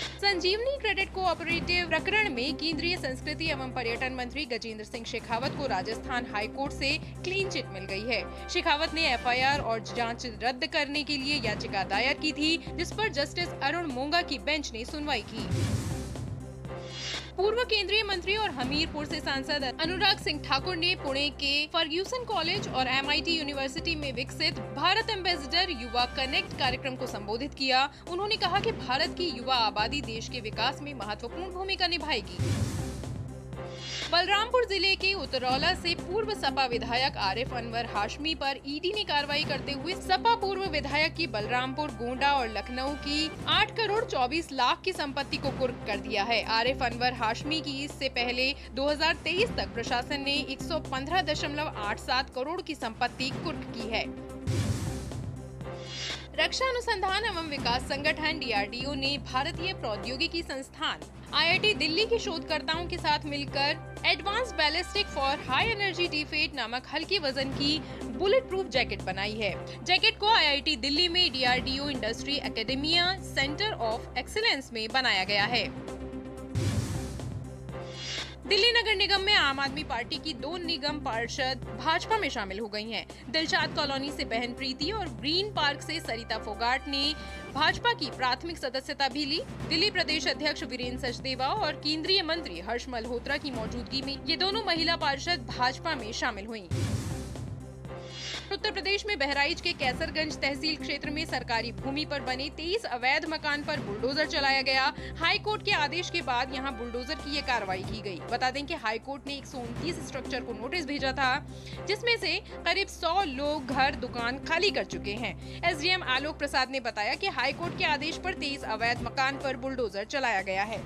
संजीवनी क्रेडिट कोऑपरेटिव प्रकरण में केंद्रीय संस्कृति एवं पर्यटन मंत्री गजेंद्र सिंह शेखावत को राजस्थान हाई कोर्ट से क्लीन चिट मिल गई है। शेखावत ने एफआईआर और जाँच रद्द करने के लिए याचिका दायर की थी, जिस पर जस्टिस अरुण मोंगा की बेंच ने सुनवाई की। पूर्व केंद्रीय मंत्री और हमीरपुर से सांसद अनुराग सिंह ठाकुर ने पुणे के फर्ग्यूसन कॉलेज और एमआईटी यूनिवर्सिटी में विकसित भारत एम्बेसडर युवा कनेक्ट कार्यक्रम को संबोधित किया। उन्होंने कहा की भारत की युवा आबादी देश के विकास में महत्वपूर्ण भूमिका निभाएगी। बलरामपुर ज़िले के उतरौला से पूर्व सपा विधायक आरिफ अनवर हाशमी पर ईडी ने कार्रवाई करते हुए सपा पूर्व विधायक की बलरामपुर, गोंडा और लखनऊ की 8 करोड़ 24 लाख की संपत्ति को कुर्क कर दिया है। आरिफ अनवर हाशमी की इससे पहले 2023 तक प्रशासन ने 115.87 करोड़ की संपत्ति कुर्क की है। रक्षा अनुसंधान एवं विकास संगठन डीआरडीओ ने भारतीय प्रौद्योगिकी संस्थान आईआईटी दिल्ली के शोधकर्ताओं के साथ मिलकर advance ballistic for high energy defeat नामक हल्के वज़न की बुलेट प्रूफ जैकेट बनाई है। जैकेट को आईआईटी दिल्ली में DRDO industry academia centre of excellence में बनाया गया है। दिल्ली नगर निगम में आम आदमी पार्टी की दो निगम पार्षद भाजपा में शामिल हो गई हैं। दिलचाद कॉलोनी से बहन प्रीति और ग्रीन पार्क से सरिता फोगाट ने भाजपा की प्राथमिक सदस्यता भी ली दिल्ली प्रदेश अध्यक्ष वीरेंद्र सचदेवा और केंद्रीय मंत्री हर्ष मल्होत्रा की मौजूदगी में ये दोनों महिला पार्षद भाजपा में शामिल हुई उत्तर प्रदेश में बहराइच के कैसरगंज तहसील क्षेत्र में सरकारी भूमि पर बने तेईस अवैध मकान पर बुलडोजर चलाया गया। हाई कोर्ट के आदेश के बाद यहाँ बुलडोजर की ये कार्रवाई की गई। बता दें कि हाई कोर्ट ने एक स्ट्रक्चर को नोटिस भेजा था, जिसमें से करीब 100 लोग घर, दुकान खाली कर चुके हैं। एसडीएम आलोक प्रसाद ने बताया की हाईकोर्ट के आदेश पर तेईस अवैध मकान पर बुलडोजर चलाया गया है।